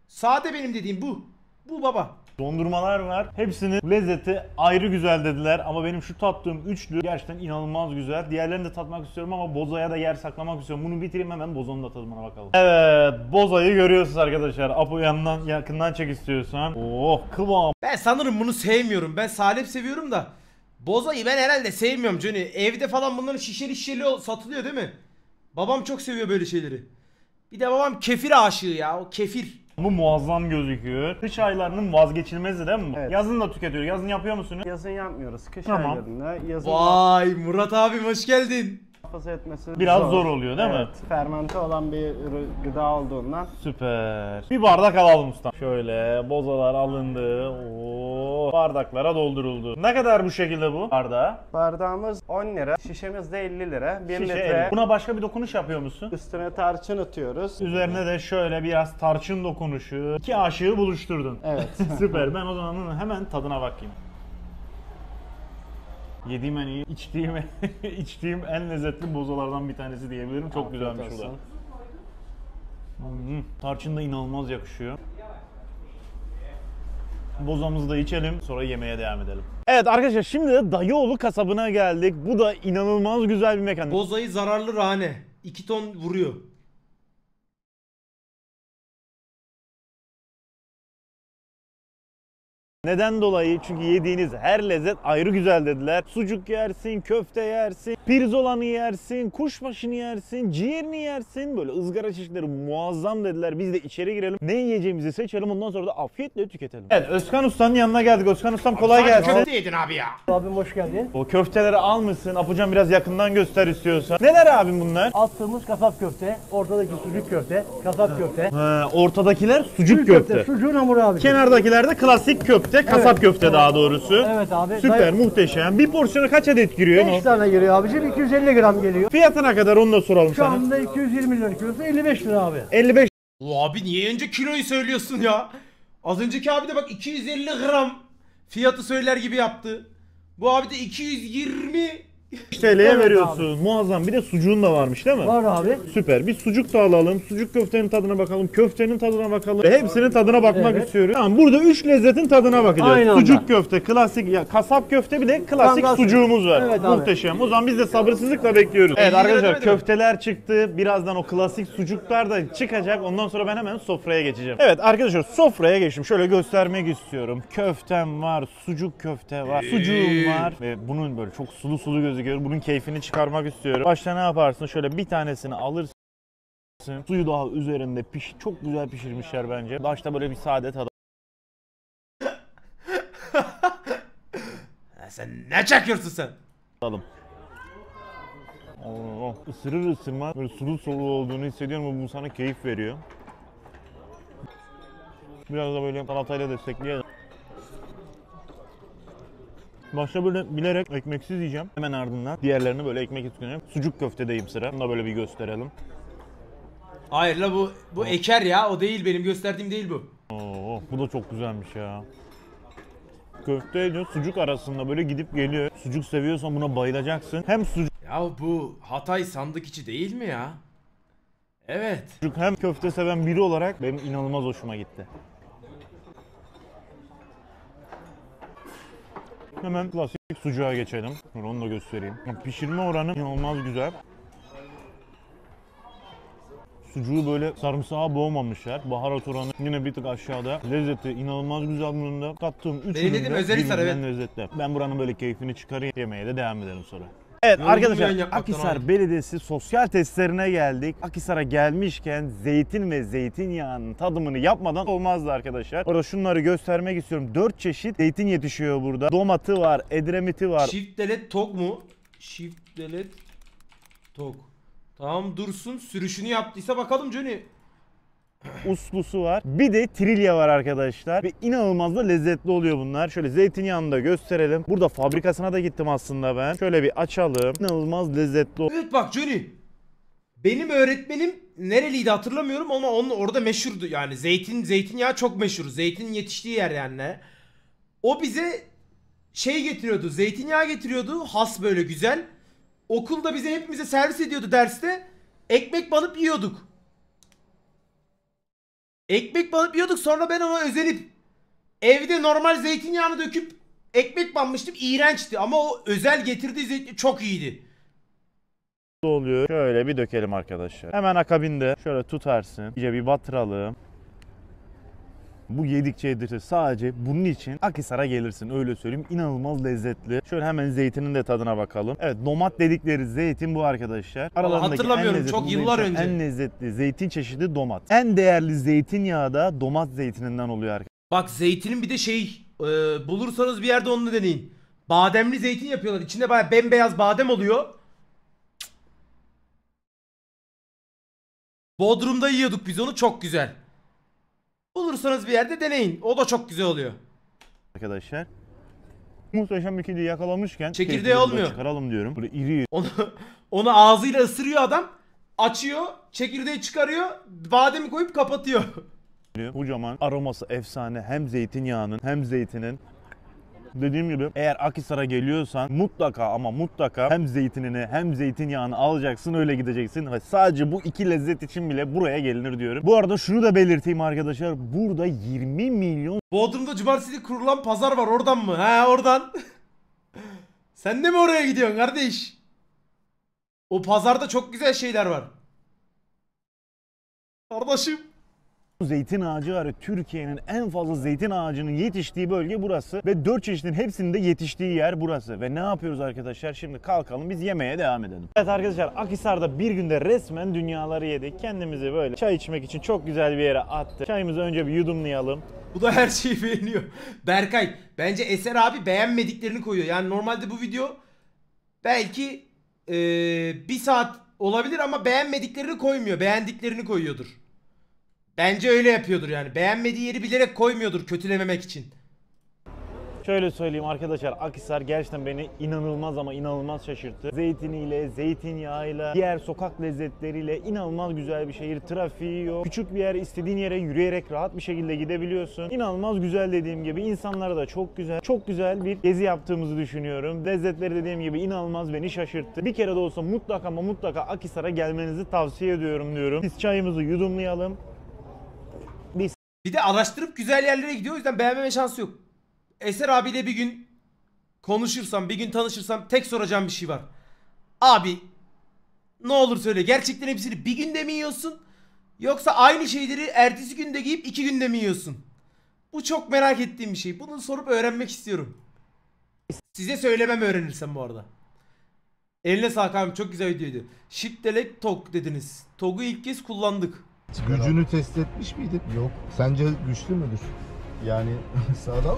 [SPEAKER 1] Sade benim dediğim bu. Bu baba.
[SPEAKER 2] Dondurmalar var. Hepsinin lezzeti ayrı güzel dediler ama benim şu tattığım üçlü gerçekten inanılmaz güzel. Diğerlerini de tatmak istiyorum ama bozaya da yer saklamak istiyorum. Bunu bitireyim hemen bozonun da tadımına bakalım. Evet, bozayı görüyorsunuz arkadaşlar. Apo yandan yakından çek istiyorsan. Oh, kıvam.
[SPEAKER 1] Ben sanırım bunu sevmiyorum. Ben salep seviyorum da. Bozayı ben herhalde sevmiyorum Johnny. Evde falan bunların şişeli şişeli satılıyor değil mi? Babam çok seviyor böyle şeyleri. Bir de babam kefir aşığı ya. O kefir.
[SPEAKER 2] Bu muazzam gözüküyor. Kış aylarının vazgeçilmezi değil mi bu?
[SPEAKER 3] Evet.
[SPEAKER 2] Yazın da tüketiyor. Yazın yapıyor musunuz?
[SPEAKER 3] Yazın yapmıyoruz. Kış
[SPEAKER 2] Tamam.
[SPEAKER 3] aylarında yazın
[SPEAKER 1] Vay Murat abim hoş geldin.
[SPEAKER 3] Muhafaza etmesi
[SPEAKER 2] Biraz zor oluyor değil mi?
[SPEAKER 3] evet. Fermente olan bir gıda olduğundan
[SPEAKER 2] Süper. Bir bardak alalım usta. Şöyle bozalar alındı. Oo, bardaklara dolduruldu. Ne kadar bu şekilde bu bardağa?
[SPEAKER 3] bardağımız 10 lira, şişemiz de 50 lira. 1
[SPEAKER 2] Şişe
[SPEAKER 3] litre
[SPEAKER 2] elli. Buna başka bir dokunuş yapıyor musun?
[SPEAKER 3] üstüne tarçın atıyoruz.
[SPEAKER 2] Üzerine de şöyle biraz tarçın dokunuşu. İki aşığı buluşturdun.
[SPEAKER 3] Evet.
[SPEAKER 2] Süper. Ben o zaman hemen tadına bakayım. Yediğim en iyi, içtiğim, içtiğim en lezzetli bozalardan bir tanesi diyebilirim. Çok
[SPEAKER 3] Afiyet
[SPEAKER 2] güzelmiş bu da.
[SPEAKER 3] olsun.
[SPEAKER 2] Hmm, tarçın da inanılmaz yakışıyor. Bozamızı da içelim sonra yemeğe devam edelim. Evet arkadaşlar şimdi de Dayıoğlu kasabına geldik. Bu da inanılmaz güzel bir mekan.
[SPEAKER 1] Bozayı zararlı rane. 2 ton vuruyor.
[SPEAKER 2] Neden dolayı? Çünkü yediğiniz her lezzet ayrı güzel dediler. Sucuk yersin, köfte yersin, pirzolanı yersin, kuşbaşını yersin, ciğerini yersin. Böyle ızgara çeşitleri muazzam dediler. Biz de içeri girelim. Ne yiyeceğimizi seçelim ondan sonra da afiyetle tüketelim. Evet Özkan Usta'nın yanına geldik. Özkan Ustam kolay
[SPEAKER 1] Sadece
[SPEAKER 2] gelsin.
[SPEAKER 1] Köfte yedin abi ya.
[SPEAKER 11] Abim hoş geldin.
[SPEAKER 2] O köfteleri almışsın. Apucan biraz yakından göster istiyorsan. Neler abim bunlar?
[SPEAKER 11] Attığımız kasap köfte, ortadaki sucuk köfte, kasap köfte.
[SPEAKER 2] Ha, ortadakiler sucuk köfte.
[SPEAKER 11] Sucuğun hamuru abi.
[SPEAKER 2] Kenardakiler de klasik köfte, kasap köfte daha doğrusu.
[SPEAKER 11] Evet abi.
[SPEAKER 2] Süper, muhteşem. Bir porsiyona kaç adet giriyor?
[SPEAKER 11] 5 tane geliyor abicim, 250 gram geliyor.
[SPEAKER 2] Fiyatına kadar onu da soralım
[SPEAKER 11] Şu
[SPEAKER 2] sana.
[SPEAKER 11] anda 220 lira kilosu 55 lira abi.
[SPEAKER 2] 55
[SPEAKER 1] Ulan abi niye önce kiloyu söylüyorsun ya? Az önceki abi de bak 250 gram fiyatı söyler gibi yaptı. Bu abi de 220.
[SPEAKER 2] TL'ye
[SPEAKER 11] Evet
[SPEAKER 2] veriyorsun. Muazzam. Bir de sucuğun da varmış değil mi?
[SPEAKER 11] Var abi.
[SPEAKER 2] Süper. Bir sucuk da alalım. Sucuk köftenin tadına bakalım. Köftenin tadına bakalım. Ve hepsinin tadına bakmak
[SPEAKER 11] Evet.
[SPEAKER 2] istiyorum. Tamam burada 3 lezzetin tadına bakacağız.
[SPEAKER 11] Aynı
[SPEAKER 2] sucuk
[SPEAKER 11] anda.
[SPEAKER 2] köfte, klasik ya kasap köfte bir de klasik
[SPEAKER 11] Kangal
[SPEAKER 2] sucuğumuz var.
[SPEAKER 11] Evet abi.
[SPEAKER 2] Muhteşem. O zaman biz de sabırsızlıkla bekliyoruz. Evet
[SPEAKER 1] 50 lira
[SPEAKER 2] arkadaşlar köfteler çıktı. Birazdan o klasik sucuklar da çıkacak. Ondan sonra ben hemen sofraya geçeceğim. Evet arkadaşlar sofraya geçtim. Şöyle göstermek istiyorum. Köftem var, sucuk köfte var, sucuğum var ve bunun böyle çok sulu sulu gözüküyor. Bunun keyfini çıkarmak istiyorum. Başta ne yaparsın? Şöyle bir tanesini alırsın. Suyu daha üzerinde piş çok güzel pişirmişler bence. Başta böyle bir sade tadı
[SPEAKER 1] sen ne çekiyorsun sen?
[SPEAKER 2] alalım. Oo, ısırır ısırmaz böyle sulu sulu olduğunu hissediyorum ve bu sana keyif veriyor. Biraz da böyle salatayla destekleyelim. Başta böyle bilerek ekmeksiz yiyeceğim. Hemen ardından diğerlerini böyle ekmek üstüne. Sucuk köftedeyim sıra. Bunu da böyle bir gösterelim.
[SPEAKER 1] Hayır la bu bu eker ya o değil benim gösterdiğim değil bu.
[SPEAKER 2] Oo, bu da çok güzelmiş ya. Köfte ile sucuk arasında böyle gidip geliyor. Sucuk seviyorsan buna bayılacaksın. Hem sucuk
[SPEAKER 1] Ya bu Hatay sandık içi değil mi ya? Evet.
[SPEAKER 2] hem köfte seven biri olarak benim inanılmaz hoşuma gitti. Hemen klasik sucuğa geçelim. Dur onu da göstereyim. Pişirme oranı inanılmaz güzel. Sucuğu böyle sarımsağa boğmamışlar. Baharat oranı yine bir tık aşağıda. Lezzeti inanılmaz güzel bunun da. Kattığım üç
[SPEAKER 1] Benim
[SPEAKER 2] ürün
[SPEAKER 1] dediğim
[SPEAKER 2] de birbirinden lezzetli. Ben buranın böyle keyfini çıkarayım. Yemeğe de devam edelim sonra. Evet
[SPEAKER 1] Yoruldum
[SPEAKER 2] arkadaşlar Akhisar
[SPEAKER 1] abi.
[SPEAKER 2] Belediyesi sosyal testlerine geldik. Akhisar'a gelmişken zeytin ve zeytinyağının tadımını yapmadan olmazdı arkadaşlar. Orada şunları göstermek istiyorum. 4 çeşit zeytin yetişiyor burada. Domatı var, edremiti var.
[SPEAKER 1] Shift delete tok mu? Shift delete tok. Tamam dursun sürüşünü yaptıysa bakalım Johnny.
[SPEAKER 2] Uslusu var. Bir de trilya var arkadaşlar. Ve inanılmaz da lezzetli oluyor bunlar. Şöyle zeytinyağını da gösterelim. Burada fabrikasına da gittim aslında ben. Şöyle bir açalım. İnanılmaz lezzetli
[SPEAKER 1] Evet bak Johnny. Benim öğretmenim nereliydi hatırlamıyorum ama onun orada meşhurdu yani zeytin zeytinyağı çok meşhur. Zeytinin yetiştiği yer yani. O bize şey getiriyordu. Zeytinyağı getiriyordu. Has böyle güzel. Okulda bize hepimize servis ediyordu derste. Ekmek banıp yiyorduk. Ekmek banıp yiyorduk sonra ben ona özenip evde normal zeytinyağını döküp ekmek banmıştım. İğrençti ama o özel getirdiği zeytin çok iyiydi.
[SPEAKER 2] oluyor. Şöyle bir dökelim arkadaşlar. Hemen akabinde şöyle tutarsın. İyice bir batıralım. Bu yedikçe yedirse sadece bunun için Akhisar'a gelirsin öyle söyleyeyim. İnanılmaz lezzetli. Şöyle hemen zeytinin de tadına bakalım. Evet domat dedikleri zeytin bu arkadaşlar. Aralarındaki
[SPEAKER 1] hatırlamıyorum,
[SPEAKER 2] lezzetli,
[SPEAKER 1] çok yıllar
[SPEAKER 2] zeytin-
[SPEAKER 1] önce.
[SPEAKER 2] En lezzetli zeytin çeşidi domat. En değerli zeytinyağı da domat zeytininden oluyor arkadaşlar.
[SPEAKER 1] Bak zeytinin bir de şey e, bulursanız bir yerde onu deneyin. Bademli zeytin yapıyorlar. İçinde baya bembeyaz badem oluyor. Bodrum'da yiyorduk biz onu çok güzel. Bulursanız bir yerde deneyin. O da çok güzel oluyor.
[SPEAKER 2] arkadaşlar. Muhteşem bir kedi yakalamışken
[SPEAKER 1] Çekirdeği
[SPEAKER 2] keyfini burada
[SPEAKER 1] olmuyor.
[SPEAKER 2] çıkaralım diyorum. Böyle iri
[SPEAKER 1] Onu onu ağzıyla ısırıyor adam. Açıyor, çekirdeği çıkarıyor, bademi koyup kapatıyor.
[SPEAKER 2] iri, kocaman aroması efsane hem zeytinyağının hem zeytinin. Dediğim gibi eğer Akhisar'a geliyorsan mutlaka ama mutlaka hem zeytinini hem zeytinyağını alacaksın öyle gideceksin. Ve sadece bu iki lezzet için bile buraya gelinir diyorum. Bu arada şunu da belirteyim arkadaşlar. Burada 20 milyon
[SPEAKER 1] Bodrum'da cumartesi kurulan pazar var oradan mı? He oradan. Sen de mi oraya gidiyorsun kardeş? O pazarda çok güzel şeyler var. Kardeşim.
[SPEAKER 2] Zeytin ağacı var. Türkiye'nin en fazla zeytin ağacının yetiştiği bölge burası. Ve 4 çeşidin hepsinin de yetiştiği yer burası. Ve ne yapıyoruz arkadaşlar? Şimdi kalkalım biz yemeğe devam edelim. Evet arkadaşlar Akhisar'da bir günde resmen dünyaları yedik. Kendimizi böyle çay içmek için çok güzel bir yere attık. Çayımızı önce bir yudumlayalım.
[SPEAKER 1] Bu da her şeyi beğeniyor. Berkay bence Eser abi beğenmediklerini koyuyor. Yani normalde bu video belki eee, bir saat olabilir ama beğenmediklerini koymuyor. Beğendiklerini koyuyordur. Bence öyle yapıyordur yani. Beğenmediği yeri bilerek koymuyordur kötülememek için.
[SPEAKER 2] Şöyle söyleyeyim arkadaşlar Akhisar gerçekten beni inanılmaz ama inanılmaz şaşırttı. Zeytiniyle, zeytinyağıyla, diğer sokak lezzetleriyle inanılmaz güzel bir şehir. Trafiği yok. Küçük bir yer istediğin yere yürüyerek rahat bir şekilde gidebiliyorsun. İnanılmaz güzel dediğim gibi. insanları da çok güzel. Çok güzel bir gezi yaptığımızı düşünüyorum. Lezzetleri dediğim gibi inanılmaz beni şaşırttı. Bir kere de olsa mutlaka ama mutlaka Akhisar'a gelmenizi tavsiye ediyorum diyorum. Biz çayımızı yudumlayalım.
[SPEAKER 1] Bir de araştırıp güzel yerlere gidiyor. O yüzden beğenmeme şansı yok. Eser abiyle bir gün konuşursam, bir gün tanışırsam tek soracağım bir şey var. Abi ne olur söyle gerçekten hepsini bir günde mi yiyorsun? Yoksa aynı şeyleri ertesi günde giyip iki günde mi yiyorsun? Bu çok merak ettiğim bir şey. Bunu sorup öğrenmek istiyorum. Size söylemem öğrenirsem bu arada. Eline sağlık abi çok güzel videoydu. Shift delete tog dediniz. Tog'u ilk kez kullandık.
[SPEAKER 8] Gücünü test etmiş miydin? Yok. Sence güçlü müdür? Yani sağdan